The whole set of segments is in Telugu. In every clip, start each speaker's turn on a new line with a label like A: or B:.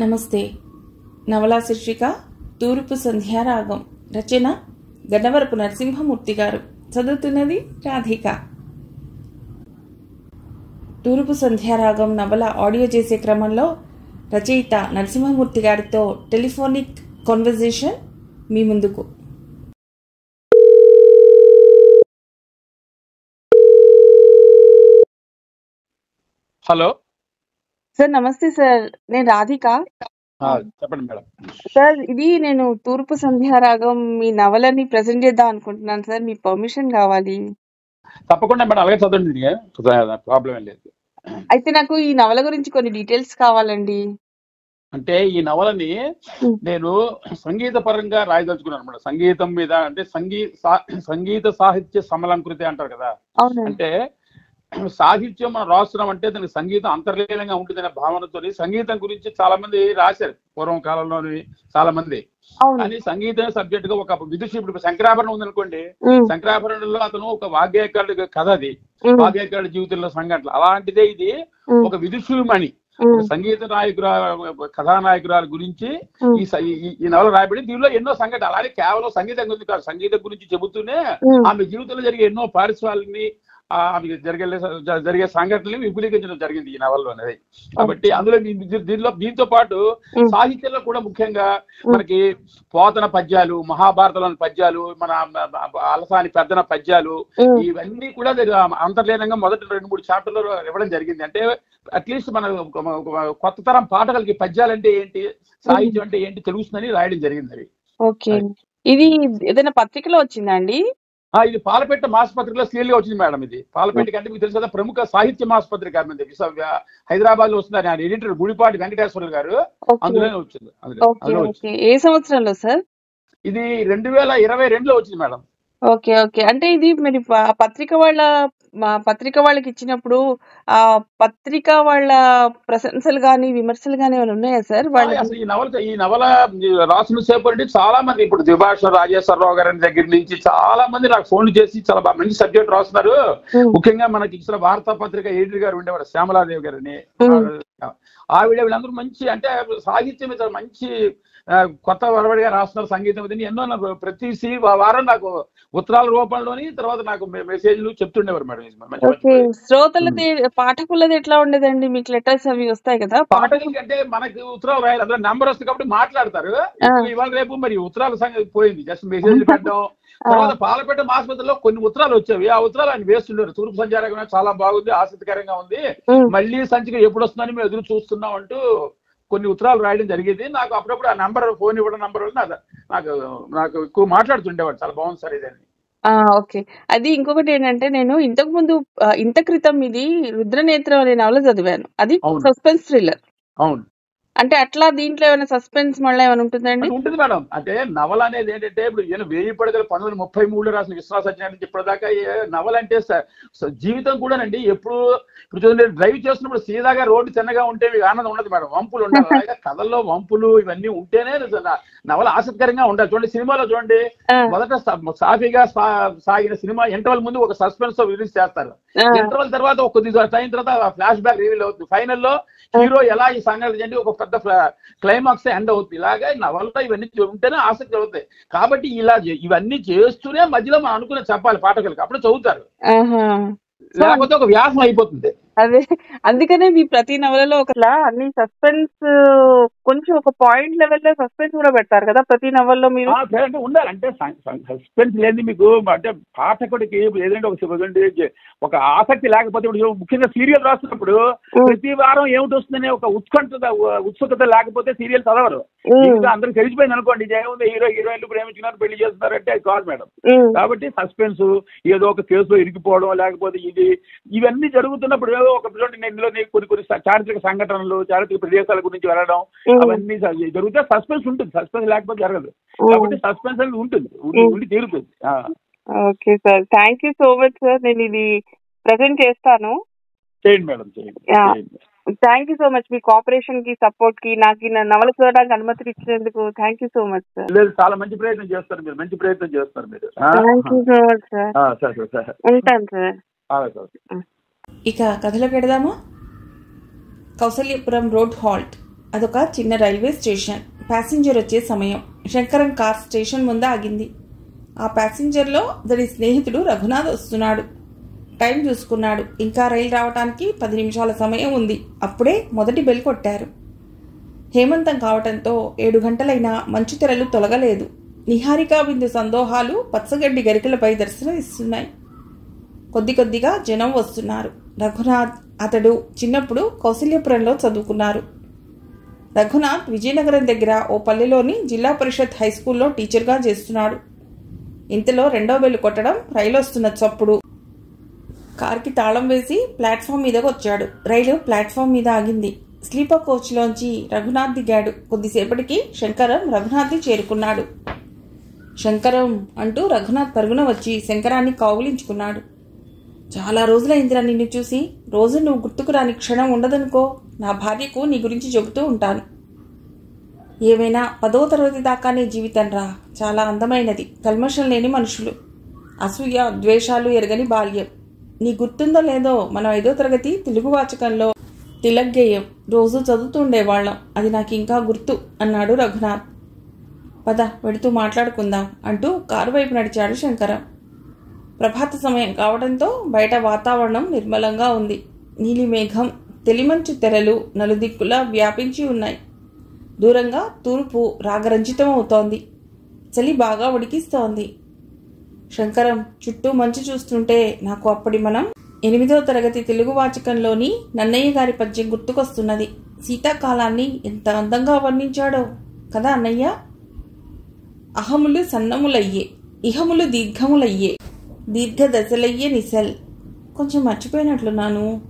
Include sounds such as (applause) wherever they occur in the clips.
A: నమస్తే. నవలా శీర్షిక తూర్పు సంధ్యారాగం రచన గన్నవరపు నరసింహమూర్తి గారు. చదువుతున్నది రాధిక. తూర్పు సంధ్యారాగం నవల ఆడియో చేసే క్రమంలో రచయిత నరసింహమూర్తి గారితో టెలిఫోనిక్ కన్వర్జేషన్ మీ ముందుకు.
B: హలో.
C: సార్ నమస్తే సార్ నేను రాధిక.
B: చెప్పండి మేడం.
C: సార్ ఇది నేను తూర్పు సంధ్యారాగం మీ నవలని ప్రజెంట్ చేద్దాం అనుకుంటున్నాను సార్ మీ పర్మిషన్ కావాలి.
B: తప్పకుండా మేడం అలాగే చదవండి ప్రాబ్లం ఏం లేదు.
C: అయితే నాకు ఈ నవల గురించి కొన్ని డీటెయిల్స్ కావాలండి.
B: అంటే ఈ నవలని. నేను సంగీత పరంగా రాయదలుచుకున్నాను అనమాట సంగీతం మీద అంటే సంగీ సా- సంగీత సాహిత్య సమలంకృతి అంటారు కదా. అంటే సాహిత్యం మనం రాస్తున్నాం అంటే దానికి సంగీతం అంతర్లీనంగా ఉంటుందనే భావనతో సంగీతం గురించి చాలా మంది రాశారు. పూర్వం కాలంలోని చాలా మంది కానీ సంగీతం సబ్జెక్ట్గా ఒక విదుషి ఇప్పుడు శంకరాభరణం ఉందనుకోండి. శంకరాభరణంలో అతను ఒక వాగ్గేయకారుడి కథ అది. వాగ్గేయకారుడి జీవితంలో సంఘటన అలాంటిదే ఇది ఒక విదుషుమణి. సంగీత నాయకురా కథానాయకురాలు గురించి ఈ ఈ- నవల రాయబడి దీనిలో ఎన్నో సంఘటన అలాగే కేవలం సంగీతం గురించి కాదు సంగీతం గురించి చెబుతూనే ఆమె జీవితంలో జరిగే ఎన్నో పారిశ్రాలని ఆ, ఆమెకి జరిగే జరిగే సంఘటనలు విపులీకరించడం జరిగింది ఈ నవల్లో అనేది. కాబట్టి అందులో దీనిలో దీంతో పాటు సాహిత్యంలో కూడా ముఖ్యంగా మనకి పోతన పద్యాలు మహాభారతంలోని పద్యాలు మన అలసాని పెద్దన పద్యాలు ఇవన్నీ కూడా అంతర్లీనంగా మొదటి రెండు మూడు చాప్టర్లో ఇవ్వడం జరిగింది. అంటే అట్లీస్ట్ మన కొత్త తరం పాఠకులకి పద్యాలు అంటే ఏంటి సాహిత్యం అంటే ఏంటి తెలుస్తుందని రాయడం జరిగింది అది.
C: ఓకే ఇది ఏదైనా పత్రికలో వచ్చిందా అండి?
B: ఆ, ఇది పాలపేట మాసపత్రికలో సీరియల్గా వచ్చింది మేడం ఇది. పాలపేట అంటే మీకు తెలుసు కదా ప్రముఖ సాహిత్య మాసపత్రిక హైదరాబాద్లో వస్తుంది ఆయన ఎడిటర్ గుడిపాటి వెంకటేశ్వర గారు. అందులోనే వచ్చింది. అందులో
C: ఏ సంవత్సరంలో సార్?
B: ఇది రెండు వేల ఇరవై రెండులో వచ్చింది మేడం.
C: Okay okay. అంటే ఇది మరి పత్రిక వాళ్ళ మా పత్రిక వాళ్ళకి ఇచ్చినప్పుడు ఆ పత్రిక వాళ్ళ ప్రశంసలు కానీ విమర్శలు కానీ ఏమైనా ఉన్నాయా సార్?
B: అసలు ఈ నవల ఈ నవల రాసిన సేపు అంటే చాలా మంది ఇప్పుడు ద్విభాష రాజేశ్వరరావు గారి దగ్గర నుంచి చాలా మంది నాకు ఫోన్ చేసి చాలా బాగా మంచి సబ్జెక్ట్ రాస్తున్నారు. ముఖ్యంగా మనకి ఇచ్చిన వార్తాపత్రిక ఎడిటర్ గారు ఉండేవారు శ్యామలాదేవి గారిని ఆవిడ వీళ్ళందరూ మంచి అంటే సాహిత్యం మీద మంచి కొత్త వరవడిగా రాస్తున్నారు సంగీతం ఇది ఎన్నో నాకు ప్రతి సీ- వారం నాకు ఉత్తరాల రూపంలోని తర్వాత నాకు మెసేజ్లు చెప్తుండేవారు మేడం
C: శ్రోతలది పాఠకులది ఎట్లా ఉండేదండి? మీకు లెటర్స్ అవి వస్తాయి కదా? పాఠ
B: పాఠకుల కంటే మనకి ఉత్తరాలు రాయాలి అందులో నెంబర్ వస్తుంది కాబట్టి మాట్లాడతారు. ఇవాళ రేపు మరి ఉత్తరాల సంగతి పోయింది. జస్ట్ మెసేజ్ (laughs) పెట్టడం. తర్వాత పాలపేట ఆసుపత్రిలో కొన్ని ఉత్తరాలు వచ్చేవి. ఆ ఉత్తరాలు ఆయన వేస్తుండారు తూర్పు సంచారంగా చాలా బాగుంది ఆసక్తికరంగా ఉంది. మళ్ళీ సంచిక ఎప్పుడు వస్తుందని మేము ఎదురు చూస్తున్నాం అంటూ కొన్ని ఉత్తరాలు రాయడం జరిగేది. నాకు అప్పుడప్పుడు ఆ నంబర్ ఫోన్ ఇవ్వడం నంబర్ వల్ల నాకు నాకు ఎక్కువ మాట్లాడుతుండేవాడు. చాలా బాగుంది సార్ ఇదని.
C: ఆ, ఓకే. అది ఇంకొకటి ఏంటంటే నేను ఇంతకు ముందు ఇంత క్రితం ఇది రుద్రనేత్రం అనే నవల చదివాను. అది సస్పెన్స్ థ్రిల్లర్.
B: అవును.
C: అంటే అట్లా దీంట్లో ఏమైనా సస్పెన్స్ మళ్ళీ ఏమైనా ఉంటుందండి?
B: ఉంటుంది మేడం. అంటే నవల అనేది ఏంటంటే ఇప్పుడు ఈయన వేయి పడగల పంతొమ్మిది వందల ముప్పై మూడులో రాసిన విశ్వాస సత్యనారాయణ ఇప్పటిదాకా ఏ నవల అంటే జీవితం కూడానండి ఎప్పుడు ఇప్పుడు చూడండి డ్రైవ్ చేస్తున్నప్పుడు సీదాగా రోడ్డు చిన్నగా ఉంటే ఆనందం ఉండదు మేడం. వంపులు ఉండాలి. (laughs) అలాగే కథల్లో వంపులు ఇవన్నీ ఉంటేనే నవల ఆసక్తికరంగా ఉండాలి. చూడండి సినిమాలో చూడండి మొదట సాఫీగా సాగిన సినిమా ఇంటర్వల్ ముందు ఒక సస్పెన్స్తో రిలీజ్ చేస్తారు. ఇంటర్వల్ తర్వాత ఒక కొద్ది టైం తర్వాత ఫ్లాష్ బ్యాక్ రివీల్ అవుతుంది. ఫైనల్లో హీరో ఎలా ఈ సంఘటన ఒక పెద్ద క్లైమాక్స్ ఎండ్ అవుతుంది ఇలాగే నవల్లో ఇవన్నీ ఉంటేనే ఆసక్తి అవుతాయి కాబట్టి ఇలా ఇవన్నీ చేస్తూనే మధ్యలో మనం అనుకునే చెప్పాలి పాఠకులకు. అప్పుడు చదువుతారు.
C: ఆహా. సో
B: లేకపోతే ఒక వ్యాసం అయిపోతుంది.
C: అదే అందుకనే మీ ప్రతి నవలలో ఒకలా అన్ని సస్పెన్స్ కొంచెం ఒక పాయింట్ లెవెల్లో సస్పెన్స్ కూడా పెడతారు కదా ప్రతి నవల్లో మీరు?
B: అంటే ఉండాలి. అంటే సస్పెన్స్ లేని మీకు అంటే పాఠకుడికి ఏదంటే ఒక ఒక ఆసక్తి లేకపోతే ఇప్పుడు ముఖ్యంగా సీరియల్ రాస్తున్నప్పుడు ప్రతి వారం ఏమిటి వస్తుందనే ఒక ఉత్కంఠత ఉత్సుకత లేకపోతే సీరియల్ చదవరు. అందరికి తెలిసిపోయింది అనుకోండి ఏముంది? హీరో హీరోయిన్లు ప్రేమించుకున్నారు పెళ్ళి చేస్తున్నారు అంటే అది కాదు మేడం. కాబట్టి సస్పెన్స్ ఏదో ఒక కేసులో ఇరికిపోవడం లేకపోతే ఇది ఇవన్నీ జరుగుతున్నప్పుడు ఏదో ఒక నేను కొన్ని కొన్ని చారిత్రక సంఘటనలు చారిత్రక ప్రదేశాల గురించి వెళ్ళడం అవన్నీ జ- జరిగితే సస్పెన్స్ ఉంటుంది. సస్పెన్స్ లేకపోతే జరగదు. కాబట్టి సస్పెన్స్ అనేది ఉంటుంది. ఉండి తీరుతుంది. ఆ.
C: Okay sir. Thank you so much sir. నేను ఇది ప్రజెంట్ చేస్తాను.
B: చేయండి మేడం చేయండి.
C: థ్యాంక్ యూ సో మచ్ మీ కోఆపరేషన్కి సపోర్ట్కి నాకు నవల చదవడానికి అనుమతి ఇచ్చినందుకు thank you so much sir.
B: లేదు చాలా మంచి ప్రయత్నం చేస్తారు మీరు. మంచి ప్రయత్నం చేస్తారు మీరు?
C: Thank you so much sir.
B: ఆ, సరే సరే సరే.
C: ఉంటాను సార్.
A: ఇక కథలోకి వెడదామా కౌసల్యపురం రోడ్ హాల్ట్. అదొక చిన్న రైల్వే స్టేషన్. ప్యాసింజర్ వచ్చే సమయం. శంకరం కార్ స్టేషన్ ముందు ఆగింది ఆ ప్యాసింజర్లో అతడి స్నేహితుడు రఘునాథ్ వస్తున్నాడు. టైం చూసుకున్నాడు. ఇంకా రైలు రావడానికి పది నిమిషాల సమయం ఉంది. అప్పుడే మొదటి బెల్ కొట్టారు. హేమంతం కావటంతో ఏడు గంటలైనా మంచు తెరలు తొలగలేదు. నిహారికా బిందు సందోహాలు పచ్చగడ్డి గరికలపై దర్శనం ఇస్తున్నాయి కొద్ది కొద్దిగా జనం వస్తున్నారు. రఘునాథ్ అతడు చిన్నప్పుడు కౌశల్యపురంలో చదువుకున్నారు. రఘునాథ్ విజయనగరం దగ్గర ఓ పల్లెలోని జిల్లా పరిషత్ హై స్కూల్లో టీచర్గా చేస్తున్నాడు. ఇంతలో రెండో బెల్లు కొట్టడం రైలు వస్తున్న చప్పుడు. కార్కి తాళం వేసి ప్లాట్ఫామ్ మీదకు వచ్చాడు. రైలు ప్లాట్ఫామ్ మీద ఆగింది. స్లీపర్ కోచ్లోంచి రఘునాథ్ దిగాడు. కొద్దిసేపటికి శంకరం రఘునాథ్ని చేరుకున్నాడు. శంకరం అంటూ రఘునాథ్ పరుగున వచ్చి శంకరాన్ని కౌగులించుకున్నాడు చాలా రోజులైందిరా నిన్ను చూసి. రోజు నువ్వు గుర్తుకు రాని క్షణం ఉండదనుకో. నా భార్యకు నీ గురించి చెబుతూ ఉంటాను. ఏమైనా పదవ తరగతి దాకానే జీవితం రా. చాలా అందమైనది. కల్మషం లేని మనుషులు. అసూయ ద్వేషాలు ఎరగని బాల్యం. నీ గుర్తుందో లేదో మనం ఐదో తరగతి తెలుగు వాచకంలో తిలగ్గేయం రోజు చదువుతుండేవాళ్ళం అది నాకు ఇంకా గుర్తు అన్నాడు రఘునాథ్. పద వెడుతూ మాట్లాడుకుందాం అంటూ కారు వైపు నడిచాడు శంకరం. ప్రభాత సమయం కావడంతో బయట వాతావరణం నిర్మలంగా ఉంది. నీలిమేఘం తెలిమంచు తెరలు నలుదిక్కులా వ్యాపించి ఉన్నాయి. దూరంగా తూర్పు రాగరంజితం అవుతోంది చలి బాగా ఉడికిస్తోంది. శంకరం చుట్టూ మంచు చూస్తుంటే నాకు అప్పటి మనం ఎనిమిదో తరగతి తెలుగు వాచకంలోని నన్నయ్య గారి పద్యం గుర్తుకొస్తున్నది. శీతాకాలాన్ని ఎంత అందంగా వర్ణించాడో కదా అన్నయ్య? అహములు సన్నములయ్యే ఇహములు దీర్ఘములయ్యే. దీర్ఘదశలయ్యే నిశల్. కొంచెం మర్చిపోయినట్లున్నాను.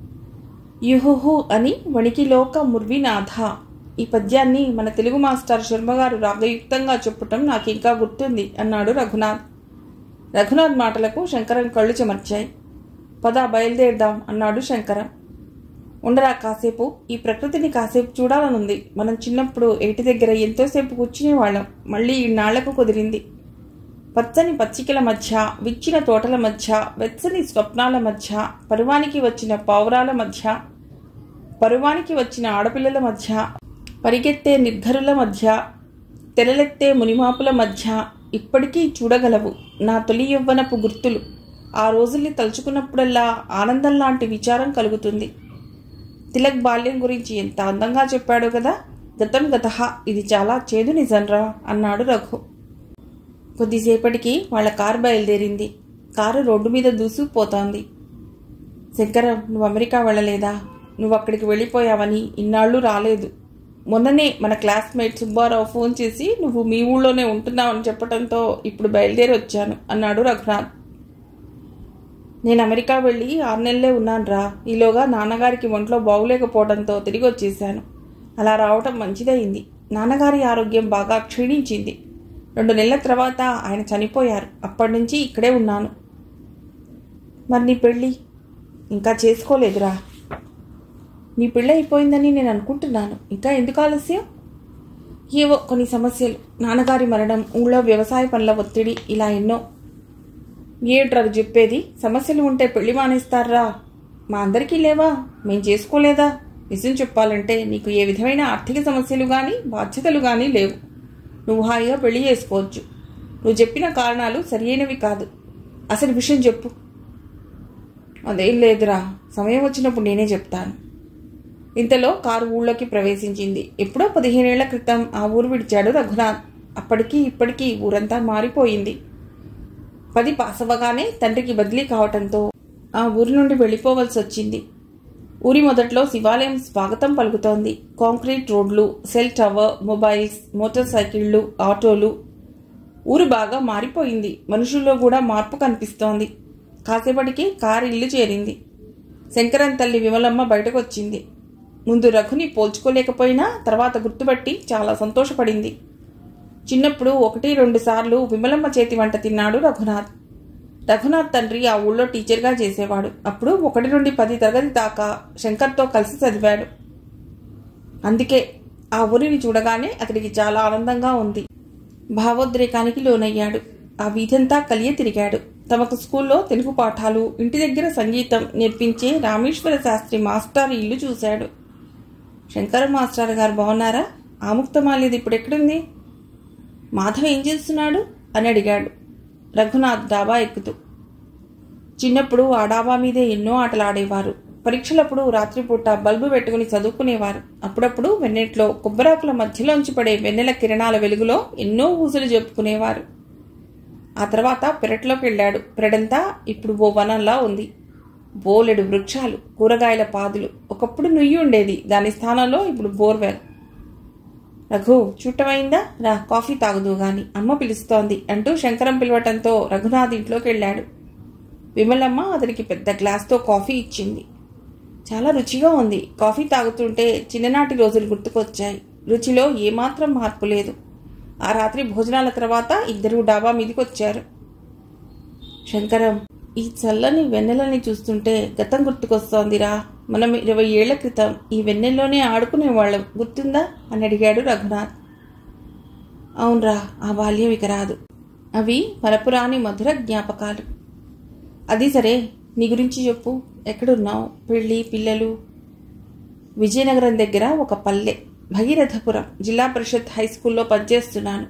A: యుహుహు అని వణికిలోక ముర్వినాథ. ఈ పద్యాన్ని మన తెలుగు మాస్టర్ శర్మగారు రాగయుక్తంగా చెప్పటం నాకు ఇంకా గుర్తుంది అన్నాడు రఘునాథ్. రఘునాథ్ మాటలకు శంకరం కళ్ళు చెమర్చాయి. పద బయలుదేరదాం అన్నాడు శంకరం. ఉండరా కాసేపు ఈ ప్రకృతిని కాసేపు చూడాలనుంది. మనం చిన్నప్పుడు ఏటి దగ్గర ఎంతోసేపు కూర్చునేవాళ్ళం. మళ్ళీ ఈ నాళ్ళకు కుదిరింది. పచ్చని పచ్చికల మధ్య విచ్చిన తోటల మధ్య వెచ్చని స్వప్నాల మధ్య పరువానికి వచ్చిన పావురాల మధ్య పరువానికి వచ్చిన ఆడపిల్లల మధ్య పరిగెత్తే నిర్ధరుల మధ్య తెరలెత్తే మునిమాపుల మధ్య ఇప్పటికీ చూడగలవు నా తొలి యవ్వనపు గుర్తులు. ఆ రోజుల్ని తలుచుకున్నప్పుడల్లా ఆనందం లాంటి విచారం కలుగుతుంది. తిలక్ బాల్యం గురించి ఎంత అందంగా చెప్పాడు కదా? గతం గత ఇది చాలా చేదు నిజంరా అన్నాడు రఘు. కొద్దిసేపటికి వాళ్ళ కారు బయలుదేరింది. కారు రోడ్డు మీద దూసుకుపోతోంది. శంకరం నువ్వు అమెరికా వెళ్ళలేదా? నువ్వు అక్కడికి వెళ్ళిపోయావని ఇన్నాళ్ళు రాలేదు. మొన్ననే మన క్లాస్మేట్ సుబ్బారావు ఫోన్ చేసి నువ్వు మీ ఊళ్ళోనే ఉంటున్నావని చెప్పడంతో ఇప్పుడు బయలుదేరి వచ్చాను అన్నాడు రఘునాథ్. నేను అమెరికా వెళ్ళి ఆరు నెలలే ఉన్నాను రా ఈలోగా నాన్నగారికి ఒంట్లో బాగులేకపోవడంతో తిరిగి వచ్చేసాను అలా రావటం మంచిదైంది నాన్నగారి ఆరోగ్యం బాగా క్షీణించింది. రెండు నెలల తర్వాత ఆయన చనిపోయారు. అప్పటి నుంచి ఇక్కడే ఉన్నాను. మరి నీ పెళ్ళి ఇంకా చేసుకోలేదురా. నీ పెళ్ళి అయిపోయిందని నేను అనుకుంటున్నాను. ఇంకా ఎందుకు ఆలస్యం? ఏవో కొన్ని సమస్యలు. నాన్నగారి మరణం ఊళ్ళో వ్యవసాయ పనుల ఒత్తిడి ఇలా ఎన్నో. ఏట్రారు చెప్పేది? సమస్యలు ఉంటే పెళ్ళి మానేస్తారా? మా అందరికీ లేవా? మేం చేసుకోలేదా? నిజం చెప్పాలంటే నీకు ఏ విధమైన ఆర్థిక సమస్యలు కానీ బాధ్యతలు కానీ లేవు. నువ్వు హాయిగా పెళ్ళి చేసుకోవచ్చు. నువ్వు చెప్పిన కారణాలు సరియైనవి కాదు. అసలు విషయం చెప్పు. అదేం లేదురా. సమయం వచ్చినప్పుడు నేనే చెప్తాను. ఇంతలో కారు ఊళ్ళోకి ప్రవేశించింది. ఎప్పుడో పదిహేనేళ్ళ క్రితం ఆ ఊరు విడిచాడు రఘునాథ్. అప్పటికి ఇప్పటికీ ఊరంతా మారిపోయింది. పది పాసవగానే తండ్రికి బదిలీ కావటంతో ఆ ఊరి నుండి వెళ్ళిపోవలసి వచ్చింది ఊరి మొదట్లో శివాలయం స్వాగతం పలుకుతోంది. కాంక్రీట్ రోడ్లు సెల్ టవర్ మొబైల్స్ మోటార్ సైకిళ్ళు ఆటోలు. ఊరు బాగా మారిపోయింది. మనుషుల్లో కూడా మార్పు కనిపిస్తోంది. కాసేపటికి కారు ఇల్లు చేరింది. శంకరన్ తల్లి విమలమ్మ బయటకు వచ్చింది ముందు రఘుని పోల్చుకోలేకపోయినా తర్వాత గుర్తుపట్టి చాలా సంతోషపడింది. చిన్నప్పుడు ఒకటి రెండు సార్లు విమలమ్మ చేతి వంట తిన్నాడు రఘునాథ్. రఘునాథ్ తండ్రి ఆ ఊళ్ళో టీచర్గా చేసేవాడు. అప్పుడు ఒకటి నుండి పది తరగతి దాకా శంకర్తో కలిసి చదివాడు. అందుకే ఆ ఊరిని చూడగానే అతడికి చాలా ఆనందంగా ఉంది. భావోద్రేకానికి లోనయ్యాడు. ఆ వీధంతా కలియ తిరిగాడు. తమకు స్కూల్లో తెలుగు పాఠాలు ఇంటి దగ్గర సంగీతం నేర్పించే రామేశ్వర శాస్త్రి మాస్టర్ ఇల్లు చూశాడు. శంకర మాస్టర్ గారు బాగున్నారా ఆముక్తమాలిది ఇప్పుడు ఎక్కడుంది మాధవ్ ఏం చేస్తున్నాడు? అని అడిగాడు. రఘునాథ్ డాబా ఎక్కుతూ. చిన్నప్పుడు ఆ డాబా మీదే ఎన్నో ఆటలు ఆడేవారు పరీక్షలప్పుడు రాత్రిపూట బల్బు పెట్టుకుని చదువుకునేవారు. అప్పుడప్పుడు వెన్నెట్లో కొబ్బరాకుల మధ్యలోంచి పడే వెన్నెల కిరణాల వెలుగులో ఎన్నో ఊసులు చెప్పుకునేవారు ఆ తర్వాత పెరట్లోకి వెళ్ళాడు. పెరడంతా ఇప్పుడు ఓ వనంలా ఉంది. బోలెడు వృక్షాలు కూరగాయల పాదులు. ఒకప్పుడు నుయ్యి ఉండేది. దాని స్థానంలో ఇప్పుడు బోర్వెల్. రఘు చుట్టమైందా? రా కాఫీ తాగుదు గాని. అమ్మ పిలుస్తోంది అంటూ శంకరం పిలవటంతో రఘునాథ్ ఇంట్లోకి వెళ్ళాడు విమలమ్మ అతనికి పెద్ద గ్లాస్తో కాఫీ ఇచ్చింది. చాలా రుచిగా ఉంది. కాఫీ తాగుతుంటే చిన్ననాటి రోజులు గుర్తుకొచ్చాయి. రుచిలో ఏమాత్రం మార్పు లేదు. ఆ రాత్రి భోజనాల తర్వాత ఇద్దరు డాబా మీదకి వచ్చారు శంకరం ఈ చల్లని వెన్నెలని చూస్తుంటే గతం గుర్తుకొస్తోందిరా. మనం ఇరవై ఏళ్ళ క్రితం ఈ వెన్నెల్లోనే ఆడుకునేవాళ్ళం గుర్తుందా? అని అడిగాడు రఘునాథ్. అవునరా ఆ బాల్యం ఇక రాదు. అవి మరపురాని మధుర జ్ఞాపకాలు. అది సరే నీ గురించి చెప్పు. ఎక్కడున్నావు? పెళ్ళి పిల్లలు? విజయనగరం దగ్గర ఒక పల్లె భగీరథపురం. జిల్లా పరిషత్ హై స్కూల్లో పనిచేస్తున్నాను.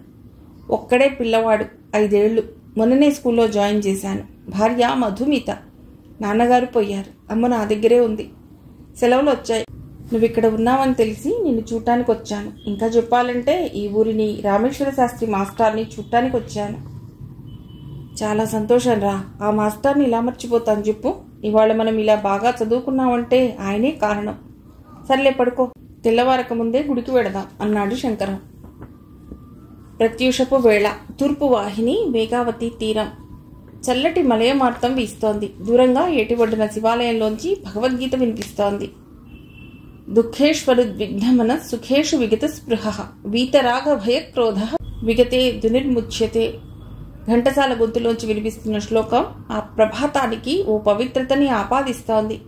A: ఒక్కడే పిల్లవాడు ఐదేళ్ళు. మొన్ననే స్కూల్లో జాయిన్ చేశాను. భార్య మధుమిత. నాన్నగారు పోయారు. అమ్మ నా దగ్గరే ఉంది. సెలవులు వచ్చాయి. నువ్వు ఇక్కడ ఉన్నావని తెలిసి నిన్ను చూడటానికి వచ్చాను. ఇంకా చెప్పాలంటే ఈ ఊరిని రామేశ్వర శాస్త్రి మాస్టర్ని చూడటానికి వచ్చాను. చాలా సంతోషం రా. ఆ మాస్టర్ని ఇలా మర్చిపోతాను చెప్పు. ఇవాళ మనం ఇలా బాగా చదువుకున్నామంటే ఆయనే కారణం. సర్లే పడుకో. తెల్లవారక ముందే గుడికి వెడదాం అన్నాడు శంకరం. ప్రత్యూషపు వేళ. తూర్పు వాహిని వేగావతి తీరం. చల్లటి మలయమార్తం వీస్తోంది. దూరంగా ఏటివడ్డున శివాలయంలోంచి భగవద్గీత వినిపిస్తోంది. దుఃఖేశ్వరు విఘ్నమన సుఖేషు విగత స్పృహ. వీతరాగ భయక్రోధ విగతే దునిర్ముచ్యతే. ఘంటసాల గొంతులోంచి వినిపిస్తున్న శ్లోకం ఆ ప్రభాతానికి ఓ పవిత్రతని ఆపాదిస్తోంది.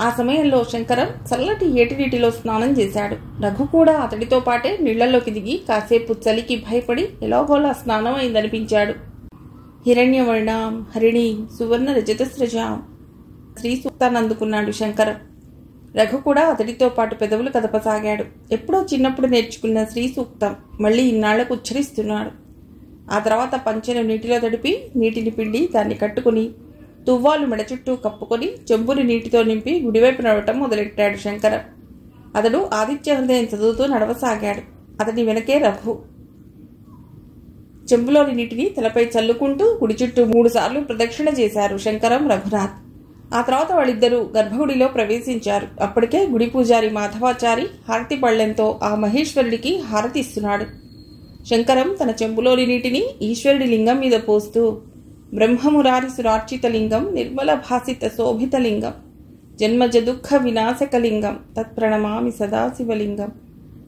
A: ఆ సమయంలో శంకరం చల్లటి ఏటినీటిలో స్నానం చేశాడు. రఘు కూడా అతడితో పాటే నీళ్ళలోకి దిగి కాసేపు చలికి భయపడి ఎలాగోలా స్నానం అయిందనిపించాడు హిరణ్యవర్ణాం హరిణీం సువర్ణ రజతస్రజాం శ్రీ సూక్తానందుకున్నాడు శంకరం. రఘు కూడా అతడితో పాటు పెదవులు కదపసాగాడు. ఎప్పుడో చిన్నప్పుడు నేర్చుకున్న శ్రీ సూక్తం మళ్ళీ ఇన్నాళ్ళకు ఉచ్చరిస్తున్నాడు. ఆ తర్వాత పంచెను నీటిలో తడిపి నీటిని పిండి దాన్ని కట్టుకుని తువ్వాలు మెడ చుట్టూ కప్పుకొని చెంబుని నీటితో నింపి గుడివైపు నడవటం మొదలెట్టాడు శంకర. అతడు ఆదిత్య హృదయం చదువుతూ నడవసాగాడు. అతని వెనకే రఘు. చెంబులోని నీటిని తలపై చల్లుకుంటూ గుడి చుట్టూ మూడుసార్లు ప్రదక్షిణ చేశారు శంకరం రఘునాథ్. ఆ తర్వాత వాళ్ళిద్దరూ గర్భగుడిలో ప్రవేశించారు. అప్పటికే గుడి పూజారి మాధవాచారి హారతి పళ్ళెంతో ఆ మహేశ్వరుడికి హారతి ఇస్తున్నాడు. శంకరం తన చెంబులోని నీటిని ఈశ్వరుడి లింగం మీద పోస్తూ బ్రహ్మమురారి సురార్చిత నిర్మల భాసిత శోభితలింగం జన్మజ దుఃఖ వినాశకలింగం తత్ప్రణమామి సదాశివలింగం.